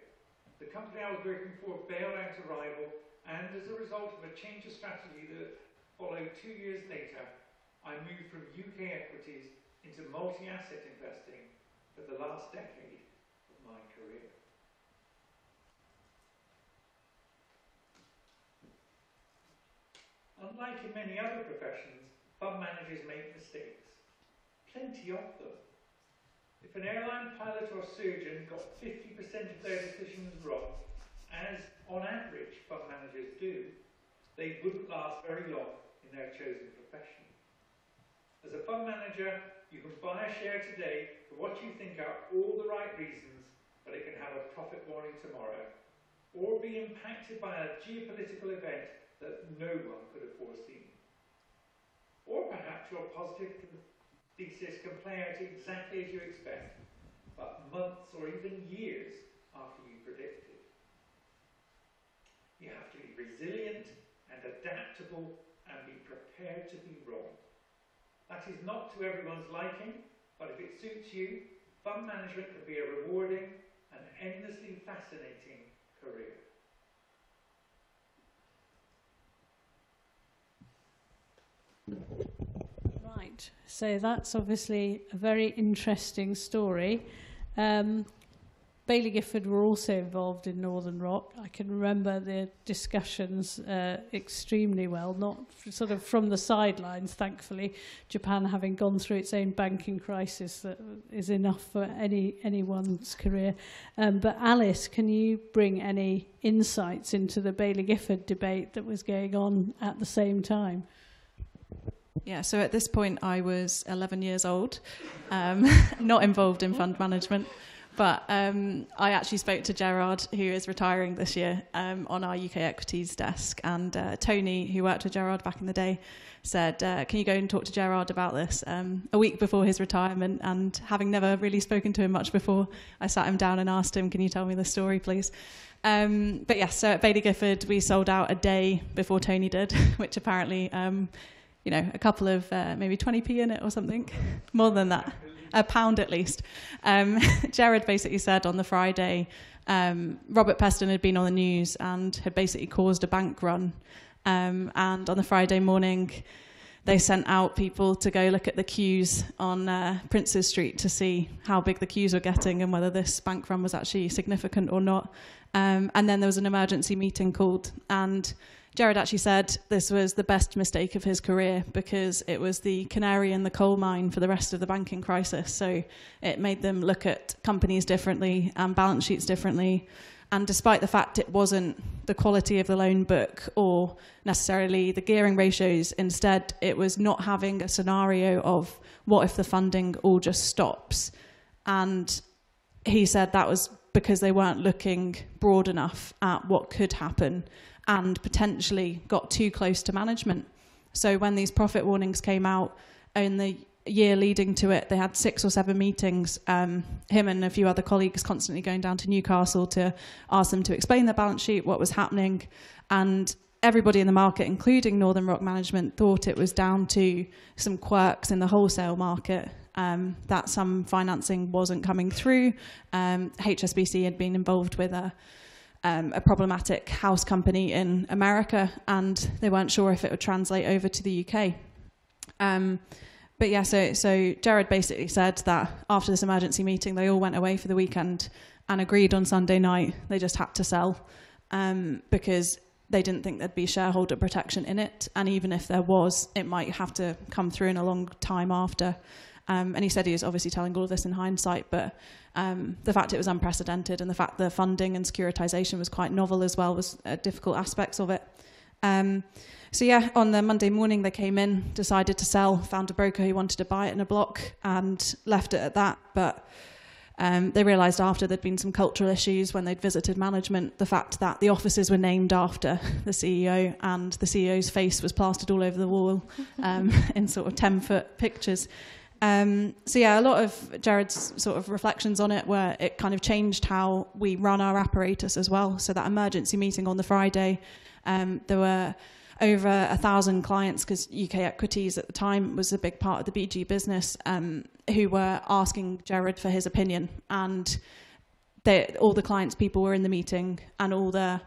The company I was working for bailed out a rival and as a result of a change of strategy that followed two years later, I moved from UK equities into multi-asset investing for the last decade of my career. Unlike in many other professions, fund managers make mistakes. Plenty of them. If an airline pilot or surgeon got 50% of their decisions wrong, as on average fund managers do, they wouldn't last very long in their chosen profession. As a fund manager, you can buy a share today for what you think are all the right reasons, but it can have a profit warning tomorrow, or be impacted by a geopolitical event that no one could have foreseen. Or perhaps your positive thesis can play out exactly as you expect, but months or even years after you predicted. You have to be resilient and adaptable and be prepared to be wrong. That is not to everyone's liking, but if it suits you, fund management can be a rewarding and endlessly fascinating career. Right, so that's obviously a very interesting story. Um, Baillie Gifford were also involved in Northern Rock. I can remember the discussions uh, extremely well, not sort of from the sidelines, thankfully. Japan having gone through its own banking crisis that is enough for any anyone's career. Um, but Alice, can you bring any insights into the Baillie Gifford debate that was going on at the same time? Yeah, so at this point I was 11 years old, um, *laughs* not involved in fund management. But um, I actually spoke to Gerard, who is retiring this year, um, on our UK equities desk. And uh, Tony, who worked with Gerard back in the day, said, uh, Can you go and talk to Gerard about this? Um, a week before his retirement, and having never really spoken to him much before, I sat him down and asked him, Can you tell me the story, please? Um, but yes, so at Baillie Gifford, we sold out a day before Tony did, *laughs* which apparently, um, you know, a couple of uh, maybe 20p in it or something, *laughs* more than that a pound at least. Um, *laughs* Jared basically said on the Friday, um, Robert Peston had been on the news and had basically caused a bank run. Um, and on the Friday morning, they sent out people to go look at the queues on uh, Princes Street to see how big the queues were getting and whether this bank run was actually significant or not. Um, and then there was an emergency meeting called, and Jared actually said this was the best mistake of his career because it was the canary in the coal mine for the rest of the banking crisis. So it made them look at companies differently and balance sheets differently. And despite the fact it wasn't the quality of the loan book or necessarily the gearing ratios, instead, it was not having a scenario of what if the funding all just stops. And he said that was because they weren't looking broad enough at what could happen and potentially got too close to management. So when these profit warnings came out, in the year leading to it, they had six or seven meetings. Um, him and a few other colleagues constantly going down to Newcastle to ask them to explain their balance sheet, what was happening, and everybody in the market, including Northern Rock Management, thought it was down to some quirks in the wholesale market. Um, that some financing wasn't coming through. Um, HSBC had been involved with a um, a problematic house company in America, and they weren't sure if it would translate over to the UK. Um, but yeah, so so Jared basically said that after this emergency meeting, they all went away for the weekend and agreed on Sunday night they just had to sell um, because they didn't think there'd be shareholder protection in it, and even if there was, it might have to come through in a long time after. Um, and he said he was obviously telling all of this in hindsight, but um, the fact it was unprecedented and the fact the funding and securitization was quite novel as well was uh, difficult aspects of it. Um, so yeah, on the Monday morning they came in, decided to sell, found a broker who wanted to buy it in a block, and left it at that. But um, they realised after there'd been some cultural issues when they'd visited management, the fact that the offices were named after *laughs* the CEO and the CEO's face was plastered all over the wall um, *laughs* in sort of 10 foot pictures. Um, so yeah, a lot of Jared's sort of reflections on it were it kind of changed how we run our apparatus as well. So that emergency meeting on the Friday, um, there were over a thousand clients because UK Equities at the time was a big part of the BG business um, who were asking Jared for his opinion and they, all the clients people were in the meeting and all the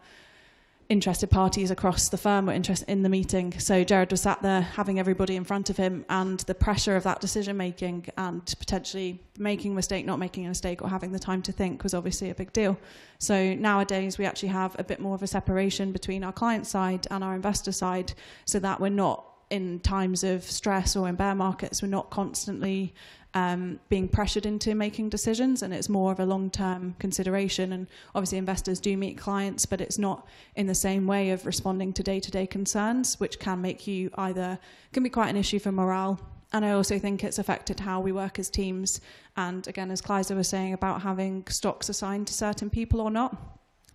interested parties across the firm were interested in the meeting. So Jared was sat there having everybody in front of him, and the pressure of that decision making and potentially making a mistake, not making a mistake, or having the time to think was obviously a big deal. So nowadays, we actually have a bit more of a separation between our client side and our investor side, so that we're not in times of stress or in bear markets, we're not constantly um, being pressured into making decisions, and it's more of a long term consideration. And obviously, investors do meet clients, but it's not in the same way of responding to day to day concerns, which can make you either, can be quite an issue for morale. And I also think it's affected how we work as teams. And again, as Kleiser was saying about having stocks assigned to certain people or not.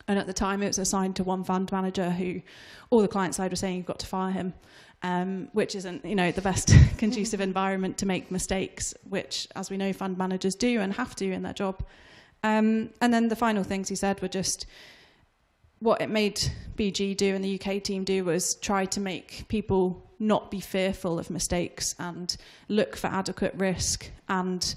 And at the time, it was assigned to one fund manager who all the client side were saying you've got to fire him um, which isn't you know the best *laughs* conducive environment to make mistakes, which as we know fund managers do and have to in their job. Um, and then the final things he said were just what it made BG do and the UK team do was try to make people not be fearful of mistakes and look for adequate risk. And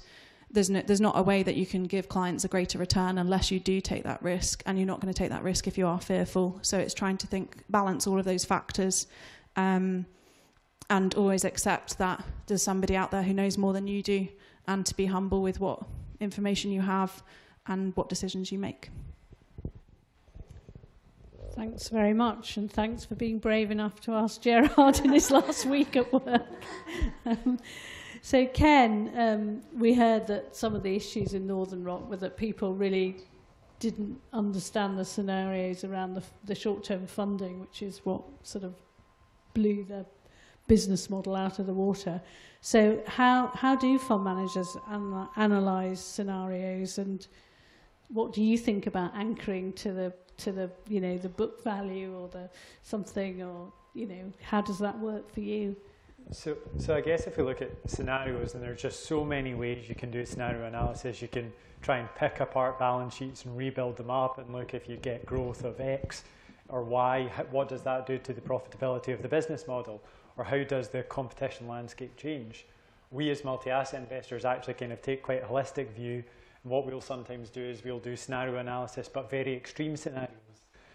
there's no, there's not a way that you can give clients a greater return unless you do take that risk and you're not going to take that risk if you are fearful. So it's trying to think balance all of those factors. Um, and always accept that there's somebody out there who knows more than you do and to be humble with what information you have and what decisions you make. Thanks very much, and thanks for being brave enough to ask Gerard in his last *laughs* week at work. Um, so, Ken, um, we heard that some of the issues in Northern Rock were that people really didn't understand the scenarios around the, the short-term funding, which is what sort of blew the business model out of the water. So how, how do fund managers an analyse scenarios and what do you think about anchoring to the to the you know the book value or the something or you know how does that work for you? So, so I guess if we look at scenarios, and there's just so many ways you can do scenario analysis. You can try and pick apart balance sheets and rebuild them up, and look if you get growth of X or Y, what does that do to the profitability of the business model? Or how does the competition landscape change? We as multi-asset investors actually kind of take quite a holistic view. And what we'll sometimes do is we'll do scenario analysis, but very extreme scenarios.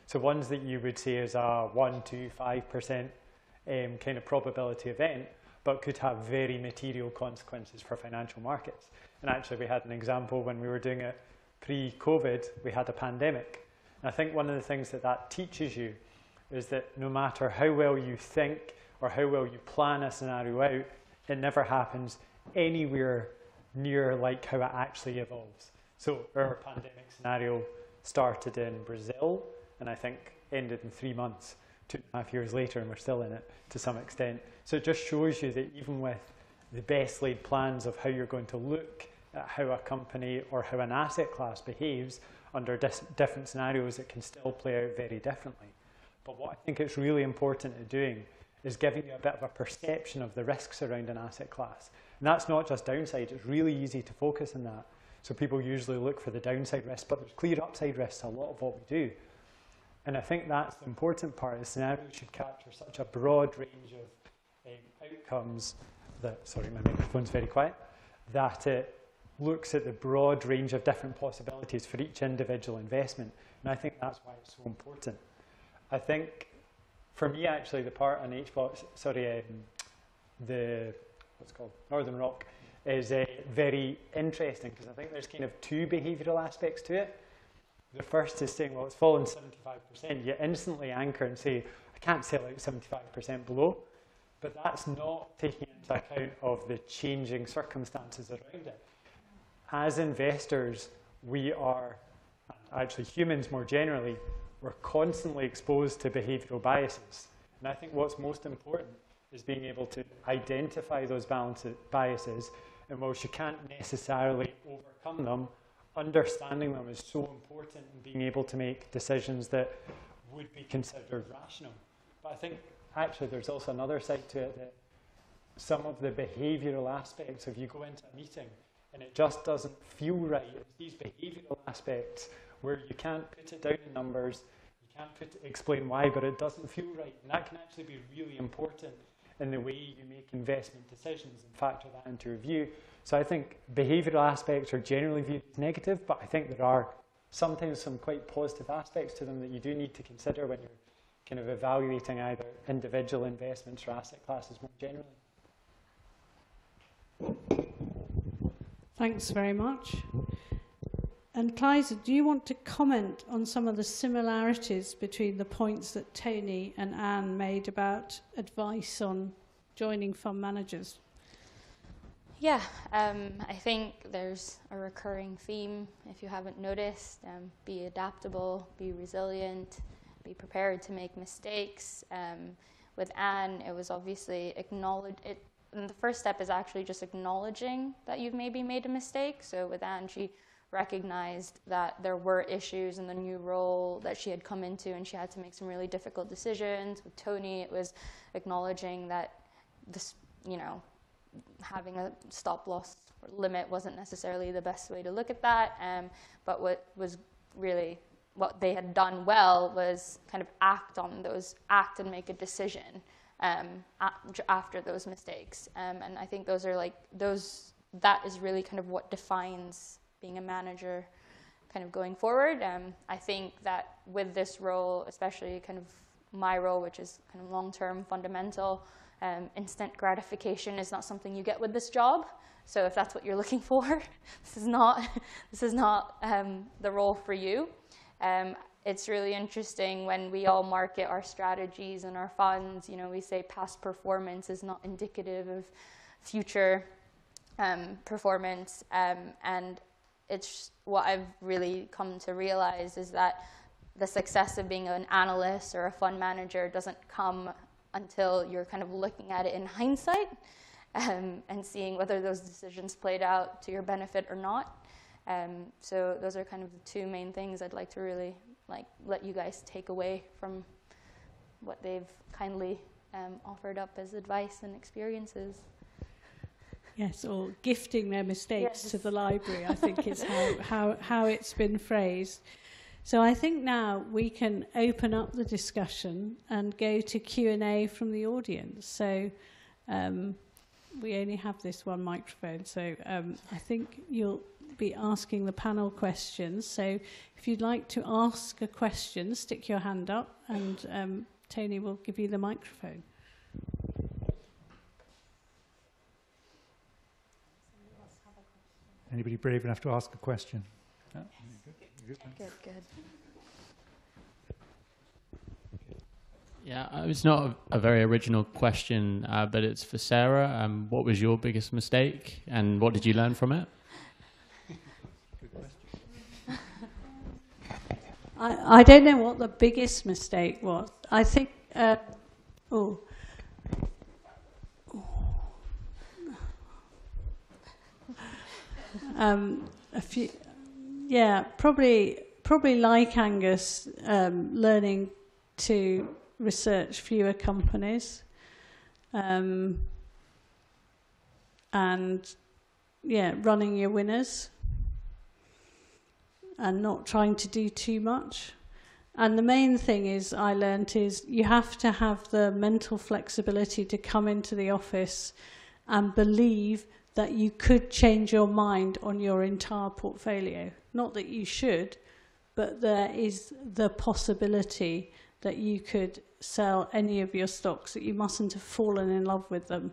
So ones that you would say is a 1, 2, 5% um, kind of probability event, but could have very material consequences for financial markets. And actually we had an example when we were doing it pre-COVID, we had a pandemic. And I think one of the things that that teaches you is that no matter how well you think or how well you plan a scenario out, it never happens anywhere near like how it actually evolves. So our pandemic scenario started in Brazil and I think ended in three months, two and a half years later, and we're still in it to some extent. So it just shows you that even with the best laid plans of how you're going to look at how a company or how an asset class behaves under different scenarios, it can still play out very differently. But what I think it's really important at doing is giving you a bit of a perception of the risks around an asset class And that's not just downside, it's really easy to focus on that. So people usually look for the downside risk, but there's clear upside risks a lot of what we do. And I think that's the important part. The scenario should capture such a broad range of um, outcomes that, sorry, my microphone's very quiet, that it looks at the broad range of different possibilities for each individual investment. And I think that's why it's so important. I think for me, actually, the part on HBOS, sorry, um, the, what's called, Northern Rock, is uh, very interesting because I think there's kind of two behavioural aspects to it. The first is saying, well, it's fallen 75%. You instantly anchor and say, I can't sell out 75% below. But that's not taking into account of the changing circumstances around it. As investors, we are, actually humans more generally, we're constantly exposed to behavioural biases. And I think what's most important is being able to identify those biases, and whilst you can't necessarily overcome them, understanding them is so important in being able to make decisions that would be considered rational. But I think actually there's also another side to it that some of the behavioural aspects of you go into a meeting and it just doesn't feel right. It's these behavioural aspects where you can't put it down in numbers, you can't put, explain why, but it doesn't feel right. And that can actually be really important in the way you make investment decisions and factor that into review. So I think behavioural aspects are generally viewed as negative, but I think there are sometimes some quite positive aspects to them that you do need to consider when you're kind of evaluating either individual investments or asset classes more generally. Thanks very much. And Kliser, do you want to comment on some of the similarities between the points that Tony and Anne made about advice on joining fund managers? Yeah, um, I think there's a recurring theme, if you haven't noticed. Um, be adaptable, be resilient, be prepared to make mistakes. Um, with Anne, it was obviously acknowledge it. And the first step is actually just acknowledging that you've maybe made a mistake. So with Anne, she recognized that there were issues in the new role that she had come into and she had to make some really difficult decisions. With Tony, it was acknowledging that this, you know, having a stop loss limit wasn't necessarily the best way to look at that. Um, but what was really what they had done well was kind of act on those, act and make a decision um, after those mistakes. Um, and I think those are like those. That is really kind of what defines being a manager kind of going forward. Um, I think that with this role, especially kind of my role, which is kind of long term fundamental, um, instant gratification is not something you get with this job. So if that's what you're looking *laughs* for, this is not, *laughs* this is not um, the role for you. Um, it's really interesting when we all market our strategies and our funds. You know, we say past performance is not indicative of future um, performance, um, and it's what I've really come to realize is that the success of being an analyst or a fund manager doesn't come until you're kind of looking at it in hindsight um, and seeing whether those decisions played out to your benefit or not. Um, so those are kind of the two main things I'd like to really like let you guys take away from what they've kindly um, offered up as advice and experiences. Yes, or gifting their mistakes yes. to the library, I think is how, *laughs* how, how it's been phrased. So I think now we can open up the discussion and go to Q&A from the audience. So um, we only have this one microphone, so um, I think you'll be asking the panel questions. So if you'd like to ask a question, stick your hand up and um, Tony will give you the microphone. Anybody brave enough to ask a question? good. Good, good. good. Yeah, uh, it's not a, a very original question, uh, but it's for Sarah. Um, what was your biggest mistake, and what did you learn from it? *laughs* I, I don't know what the biggest mistake was. I think, uh, oh, um, a few, yeah, probably probably like Angus, um, learning to research fewer companies. Um, and yeah, running your winners and not trying to do too much. And the main thing is I learned is you have to have the mental flexibility to come into the office and believe that you could change your mind on your entire portfolio. Not that you should, but there is the possibility that you could sell any of your stocks, that you mustn't have fallen in love with them,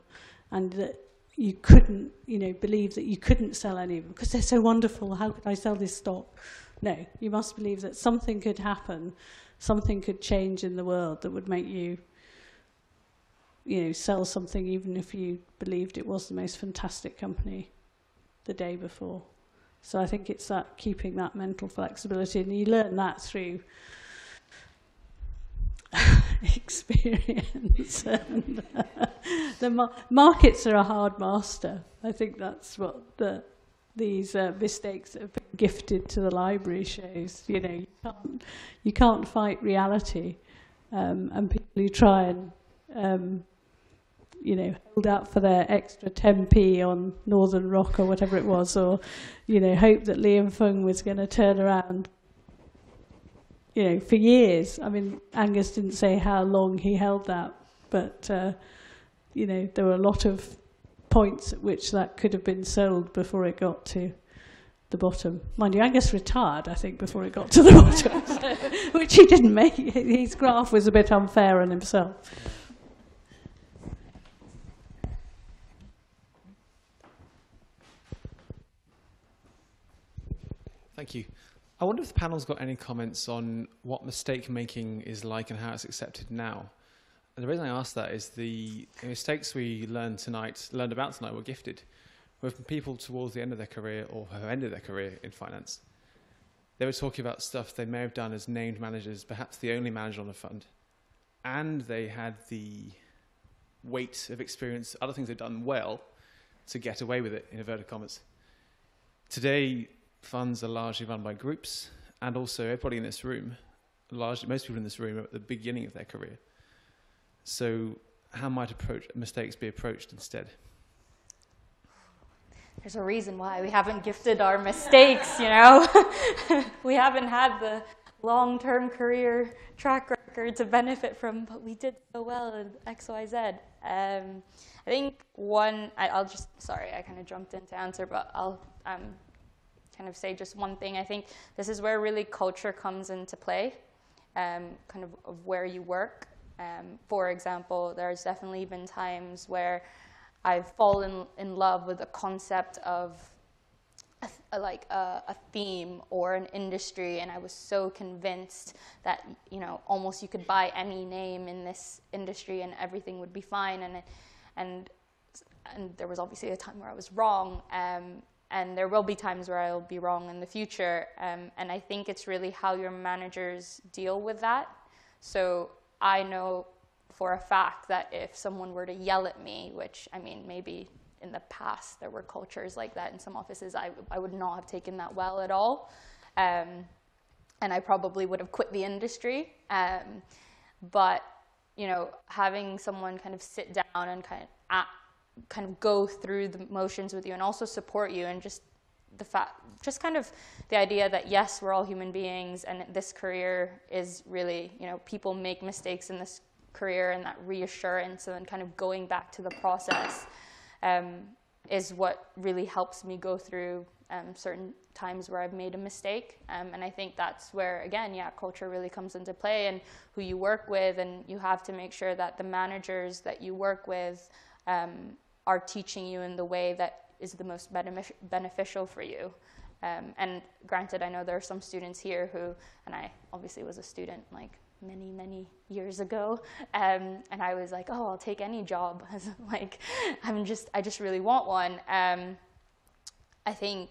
and that you couldn't, you know, believe that you couldn't sell any of them because they're so wonderful. How could I sell this stock? No, you must believe that something could happen, something could change in the world that would make you, you know, sell something even if you believed it was the most fantastic company the day before. So I think it's that keeping that mental flexibility, and you learn that through *laughs* experience. and, *laughs* the mar- markets are a hard master. I think that's what the these uh, mistakes that have been gifted to the library shows. You know, you can't, you can't fight reality, um, and people who try and um, you know held out for their extra 10p on Northern Rock or whatever it was, or you know hope that Li & Fung was going to turn around. You know, for years. I mean, Angus didn't say how long he held that, but uh, you know there were a lot of points at which that could have been sold before it got to the bottom. Mind you, Angus retired, I think, before it got to the *laughs* bottom, *laughs* which he didn't make. His graph was a bit unfair on himself. Thank you. I wonder if the panel's got any comments on what mistake making is like and how it's accepted now. And the reason I ask that is the mistakes we learned tonight, learned about tonight, were gifted. From people towards the end of their career or have ended their career in finance. They were talking about stuff they may have done as named managers, perhaps the only manager on a fund. And they had the weight of experience, other things they've done well, to get away with it, in inverted commas. Today, funds are largely run by groups, and also everybody in this room, largely most people in this room are at the beginning of their career. So, how might approach mistakes be approached instead? There's a reason why we haven't gifted our mistakes, you know. *laughs* we haven't had the long-term career track record to benefit from, but we did so well in X, Y, Z. Um, I think one, I, will just, sorry, I kind of jumped in to answer, but I'll um, kind of say just one thing. I think this is where really culture comes into play, um, kind of, of where you work. Um, for example, there's definitely been times where I've fallen in love with a concept of a, a, like a, a, theme or an industry, and I was so convinced that you know almost you could buy any name in this industry and everything would be fine. And and and there was obviously a time where I was wrong. Um, and there will be times where I'll be wrong in the future. Um, and I think it's really how your managers deal with that. So I know for a fact that if someone were to yell at me, which I mean, maybe in the past there were cultures like that in some offices, I, I would not have taken that well at all. Um, and I probably would have quit the industry. Um, but, you know, having someone kind of sit down and kind of, kind of go through the motions with you and also support you and just the fact, just kind of the idea that yes, we're all human beings, and this career is really, you know, people make mistakes in this career, and that reassurance, and then kind of going back to the process, um, is what really helps me go through um, certain times where I've made a mistake. Um, and I think that's where, again, yeah, culture really comes into play, and who you work with, and you have to make sure that the managers that you work with um, are teaching you in the way that is the most beneficial for you. Um, and granted, I know there are some students here who, and I obviously was a student like many, many years ago, um, and I was like, oh, I'll take any job. *laughs* like, I'm just, I just really want one. Um, I think,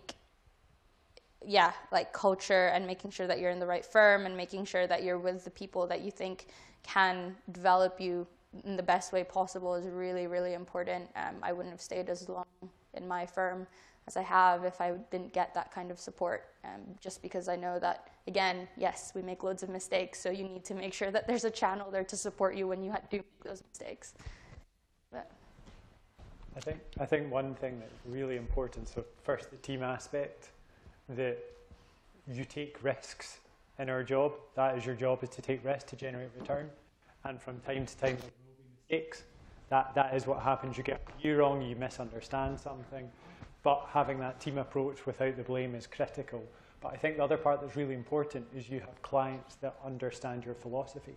yeah, like culture and making sure that you're in the right firm and making sure that you're with the people that you think can develop you in the best way possible is really, really important. Um, I wouldn't have stayed as long in my firm as I have if I didn't get that kind of support. Um, just because I know that, again, yes, we make loads of mistakes, so you need to make sure that there's a channel there to support you when you do make those mistakes. But. I think I think one thing that's really important. So first, the team aspect that you take risks in our job. That is your job is to take risks to generate return, and from time to time, like mistakes. That that is what happens. You get you wrong, you misunderstand something, but having that team approach without the blame is critical. But I think the other part that's really important is you have clients that understand your philosophy,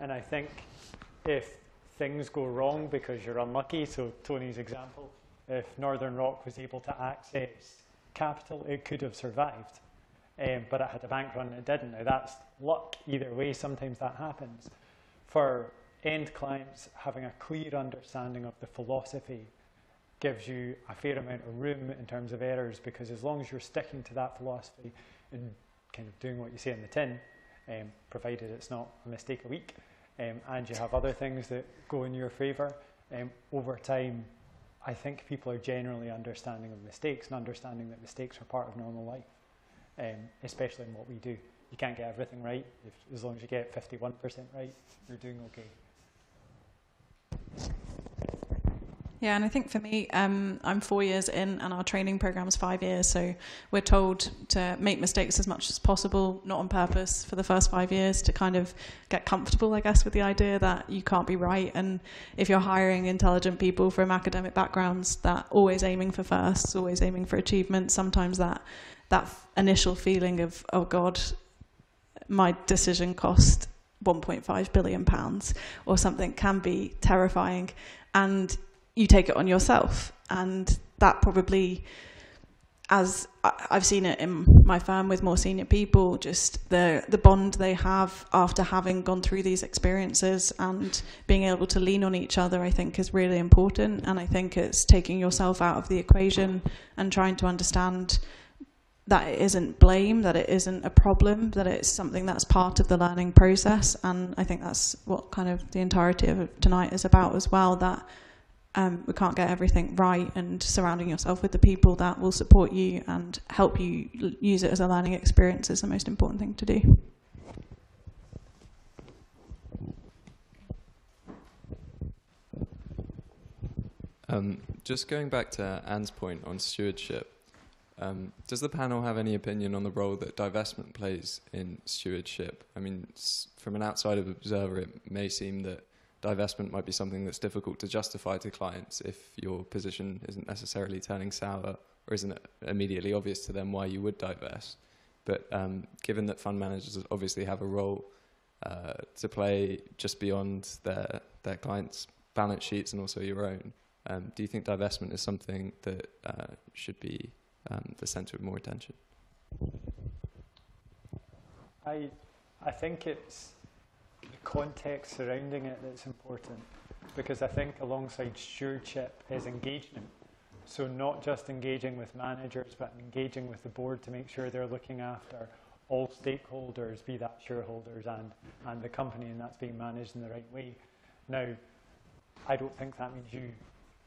and I think if things go wrong because you're unlucky. So Tony's example, if Northern Rock was able to access capital, it could have survived. Um, but it had a bank run and it didn't. Now that's luck either way, sometimes that happens. For end clients, having a clear understanding of the philosophy gives you a fair amount of room in terms of errors because as long as you're sticking to that philosophy and kind of doing what you say in the tin, um, provided it's not a mistake a week, um, and you have other things that go in your favour, um, over time, I think people are generally understanding of mistakes and understanding that mistakes are part of normal life, um, especially in what we do. You can't get everything right. If, as long as you get 51% right, you're doing okay. Yeah, and I think for me, um, I'm four years in, and our training program is five years. So we're told to make mistakes as much as possible, not on purpose, for the first five years to kind of get comfortable, I guess, with the idea that you can't be right. And if you're hiring intelligent people from academic backgrounds, that always aiming for firsts, always aiming for achievement. Sometimes that that initial feeling of oh God, my decision cost 1.5 billion pounds or something can be terrifying and you take it on yourself. And that probably, as I've seen it in my firm with more senior people, just the, the bond they have after having gone through these experiences and being able to lean on each other, I think is really important. And I think it's taking yourself out of the equation and trying to understand that it isn't blame, that it isn't a problem, that it's something that's part of the learning process. And I think that's what kind of the entirety of tonight is about as well, that um, we can't get everything right and surrounding yourself with the people that will support you and help you use it as a learning experience is the most important thing to do. Um, just going back to Anne's point on stewardship, um, does the panel have any opinion on the role that divestment plays in stewardship? I mean, from an outside observer, it may seem that divestment might be something that's difficult to justify to clients if your position isn't necessarily turning sour or isn't immediately obvious to them why you would divest. But um, given that fund managers obviously have a role uh, to play just beyond their their clients' balance sheets and also your own, um, do you think divestment is something that uh, should be um, the centre of more attention? I I think it's the context surrounding it that's important because I think alongside stewardship is engagement. So not just engaging with managers, but engaging with the board to make sure they're looking after all stakeholders, be that shareholders and, and the company, and that's being managed in the right way. Now, I don't think that means you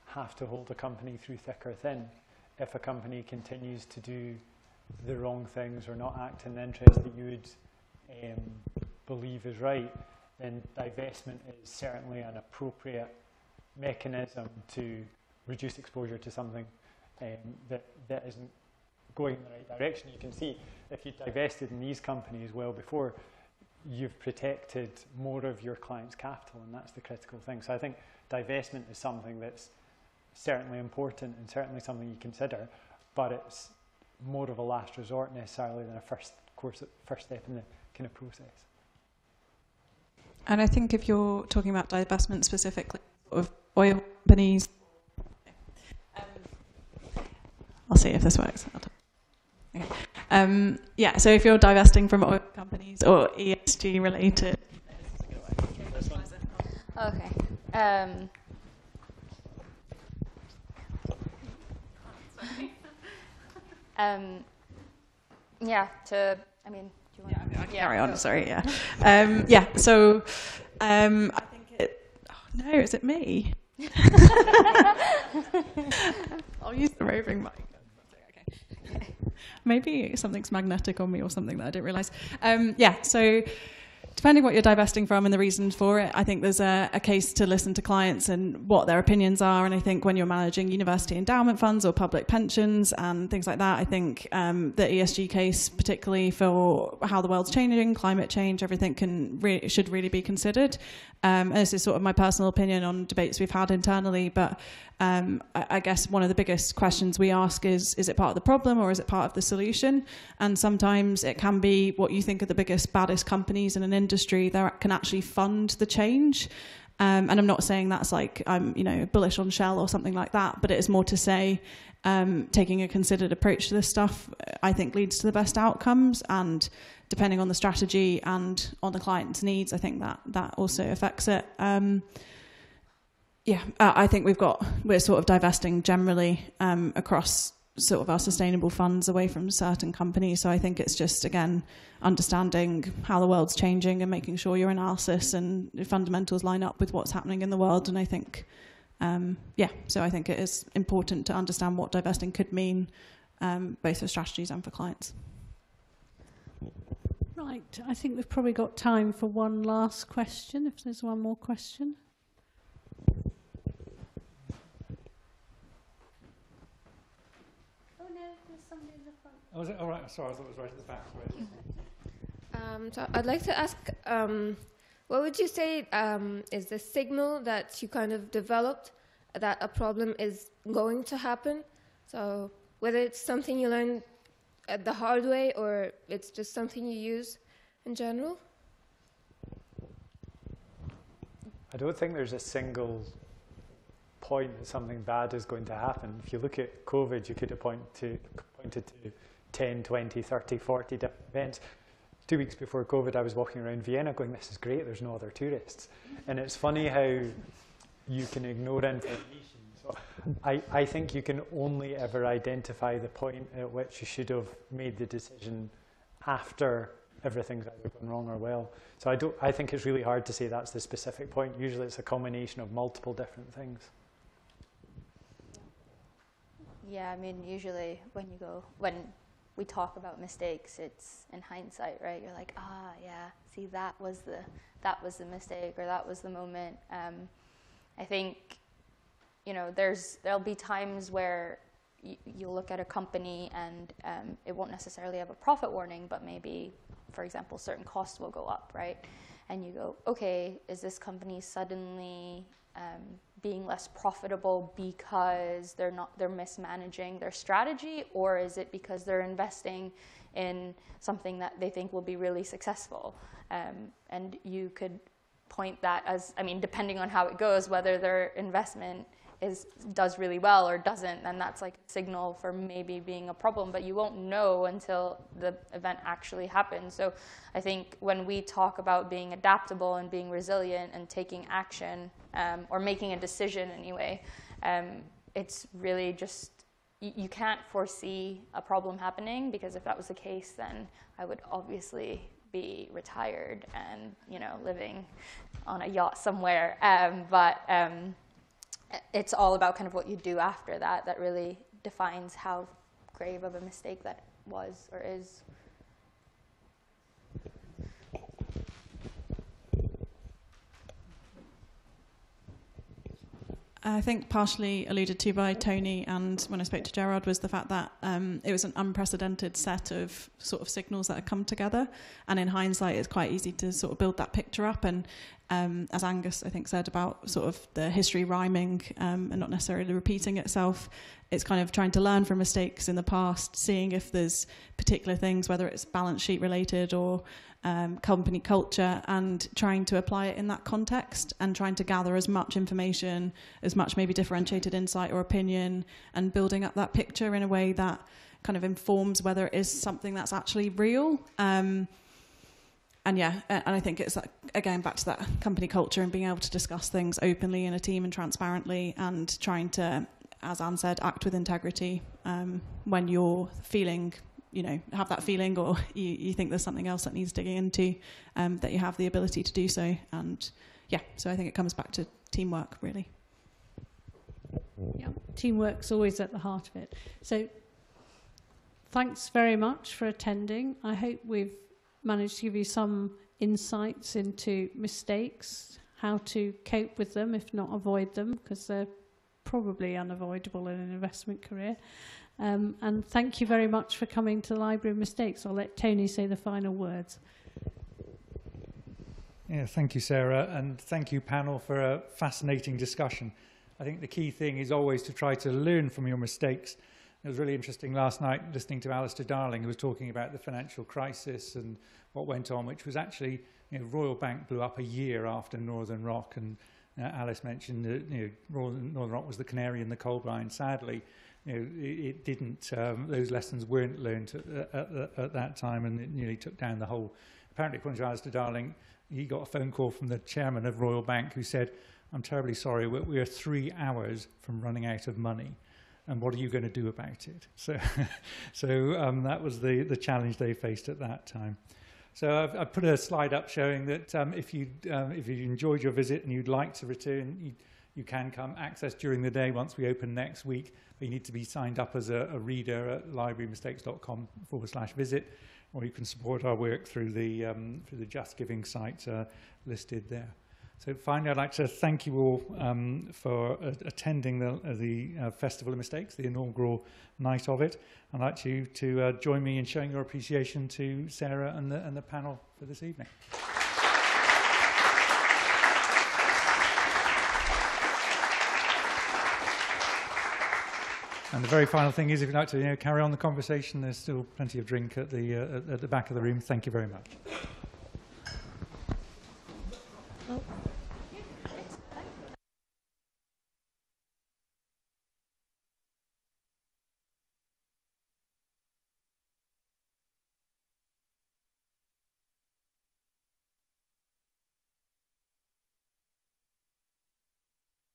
have to hold a company through thick or thin. If a company continues to do the wrong things or not act in the interest that you would um, believe is right, then divestment is certainly an appropriate mechanism to reduce exposure to something um, that, that isn't going in the right direction. You can see if you divested in these companies well before, you've protected more of your client's capital, and that's the critical thing. So I think divestment is something that's certainly important and certainly something you consider, but it's more of a last resort necessarily than a first course, first step in the kind of process. And I think if you're talking about divestment specifically of oil companies, um, I'll see if this works. Okay. Um, yeah, so if you're divesting from oil companies or ESG related. Okay. Um, *laughs* um, yeah, to, I mean, do you want yeah, yeah, carry on. Sorry, yeah, *laughs* um, yeah. So, um, I think it. Oh, no, is it me? *laughs* I'll use the roving mic. Okay. Maybe something's magnetic on me or something that I didn't realize. Um, yeah. So, depending what you're divesting from and the reasons for it, I think there's a, a, case to listen to clients and what their opinions are. And I think when you're managing university endowment funds or public pensions and things like that, I think um, the ESG case, particularly for how the world's changing, climate change, everything can re- should really be considered. Um, and this is sort of my personal opinion on debates we've had internally, but um, I, I, guess one of the biggest questions we ask is is it part of the problem or is it part of the solution? And sometimes it can be what you think are the biggest, baddest companies in an industry that can actually fund the change. Um, and I'm not saying that's like I'm, you know, bullish on Shell or something like that, but it is more to say um, taking a considered approach to this stuff, I think leads to the best outcomes. And depending on the strategy and on the client's needs, I think that that also affects it. Um, yeah, uh, I think we've got we're sort of divesting generally um, across sort of our sustainable funds away from certain companies. So I think it's just again understanding how the world's changing and making sure your analysis and your fundamentals line up with what's happening in the world. And I think, um, yeah, so I think it is important to understand what divesting could mean, um, both for strategies and for clients. Right, I think we've probably got time for one last question, if there's one more question. Oh, was it? All right. Sorry, I thought it was right at the back. Um, so I'd like to ask, um, what would you say um, is the signal that you kind of developed that a problem is going to happen? So whether it's something you learn at the hard way or it's just something you use in general? I don't think there's a single point that something bad is going to happen. If you look at COVID, you could have point to, pointed to 10, 20, 30, 40 different events. Two weeks before COVID, I was walking around Vienna going, this is great, there's no other tourists. And it's funny how you can ignore information. So I, I think you can only ever identify the point at which you should have made the decision after everything's either gone wrong or well. So I, don't, I think it's really hard to say that's the specific point. Usually it's a combination of multiple different things. Yeah, I mean, usually when you go, when we talk about mistakes, it's in hindsight, right? You're like, ah, yeah, see, that was the that was the mistake, or that was the moment. Um, I think, you know, there's there'll be times where you'll look at a company and um, it won't necessarily have a profit warning, but maybe, for example, certain costs will go up, right? And you go, okay, is this company suddenly um, being less profitable because they're not they're mismanaging their strategy or is it because they're investing in something that they think will be really successful? Um, and you could point that as i mean depending on how it goes whether their investment is does really well or doesn't, then that's like a signal for maybe being a problem. But you won't know until the event actually happens. So I think when we talk about being adaptable and being resilient and taking action um, or making a decision anyway, um, it's really just you, can't foresee a problem happening because if that was the case, then I would obviously be retired and you know living on a yacht somewhere. Um, but um, it's all about kind of what you do after that that really defines how grave of a mistake that was or is. I think partially alluded to by Tony and when I spoke to Gerard was the fact that um, it was an unprecedented set of sort of signals that had come together. And in hindsight, it's quite easy to sort of build that picture up. And um, as Angus, I think, said about sort of the history rhyming um, and not necessarily repeating itself, it's kind of trying to learn from mistakes in the past, seeing if there's particular things, whether it's balance sheet related or um, company culture and trying to apply it in that context and trying to gather as much information, as much maybe differentiated insight or opinion, and building up that picture in a way that kind of informs whether it is something that's actually real. Um, and yeah, and I think it's like, again back to that company culture and being able to discuss things openly in a team and transparently, and trying to, as Anne said, act with integrity um, when you're feeling you know have that feeling or *laughs* you, you think there's something else that needs digging into um, that you have the ability to do so. And yeah so i think it comes back to teamwork really. Yeah teamwork's always at the heart of it. So thanks very much for attending. I hope we've managed to give you some insights into mistakes, how to cope with them, if not avoid them, because they're probably unavoidable in an investment career. Um, and thank you very much for coming to the Library of Mistakes. I'll let Tony say the final words. Yeah, thank you, Sarah, and thank you, panel, for a fascinating discussion. I think the key thing is always to try to learn from your mistakes. It was really interesting last night listening to Alistair Darling, who was talking about the financial crisis and what went on, which was actually, you know, Royal Bank blew up a year after Northern Rock, and uh, Alice mentioned that you know, Northern Rock was the canary in the coal mine. Sadly, you know, it, it didn't, um, those lessons weren't learned at, at, at that time, and it nearly took down the whole. Apparently, according to Alistair Darling, he got a phone call from the chairman of Royal Bank who said, I'm terribly sorry, we're, we are three hours from running out of money. And what are you going to do about it? *laughs* So, so um, that was the, the challenge they faced at that time. So I've, I've put a slide up showing that um, if, you, um, if you enjoyed your visit and you'd like to return, you, you can come access during the day once we open next week. But you need to be signed up as a, a reader at librarymistakes.com forward slash visit or you can support our work through the, um, through the Just Giving site uh, listed there. So finally, I'd like to thank you all um, for uh, attending the, uh, the uh, Festival of Mistakes, the inaugural night of it. I'd like you to uh, join me in showing your appreciation to Sarah and the, and the panel for this evening. And the very final thing is, if you'd like to you know, carry on the conversation, there's still plenty of drink at the, uh, at, the back of the room. Thank you very much.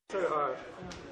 So great.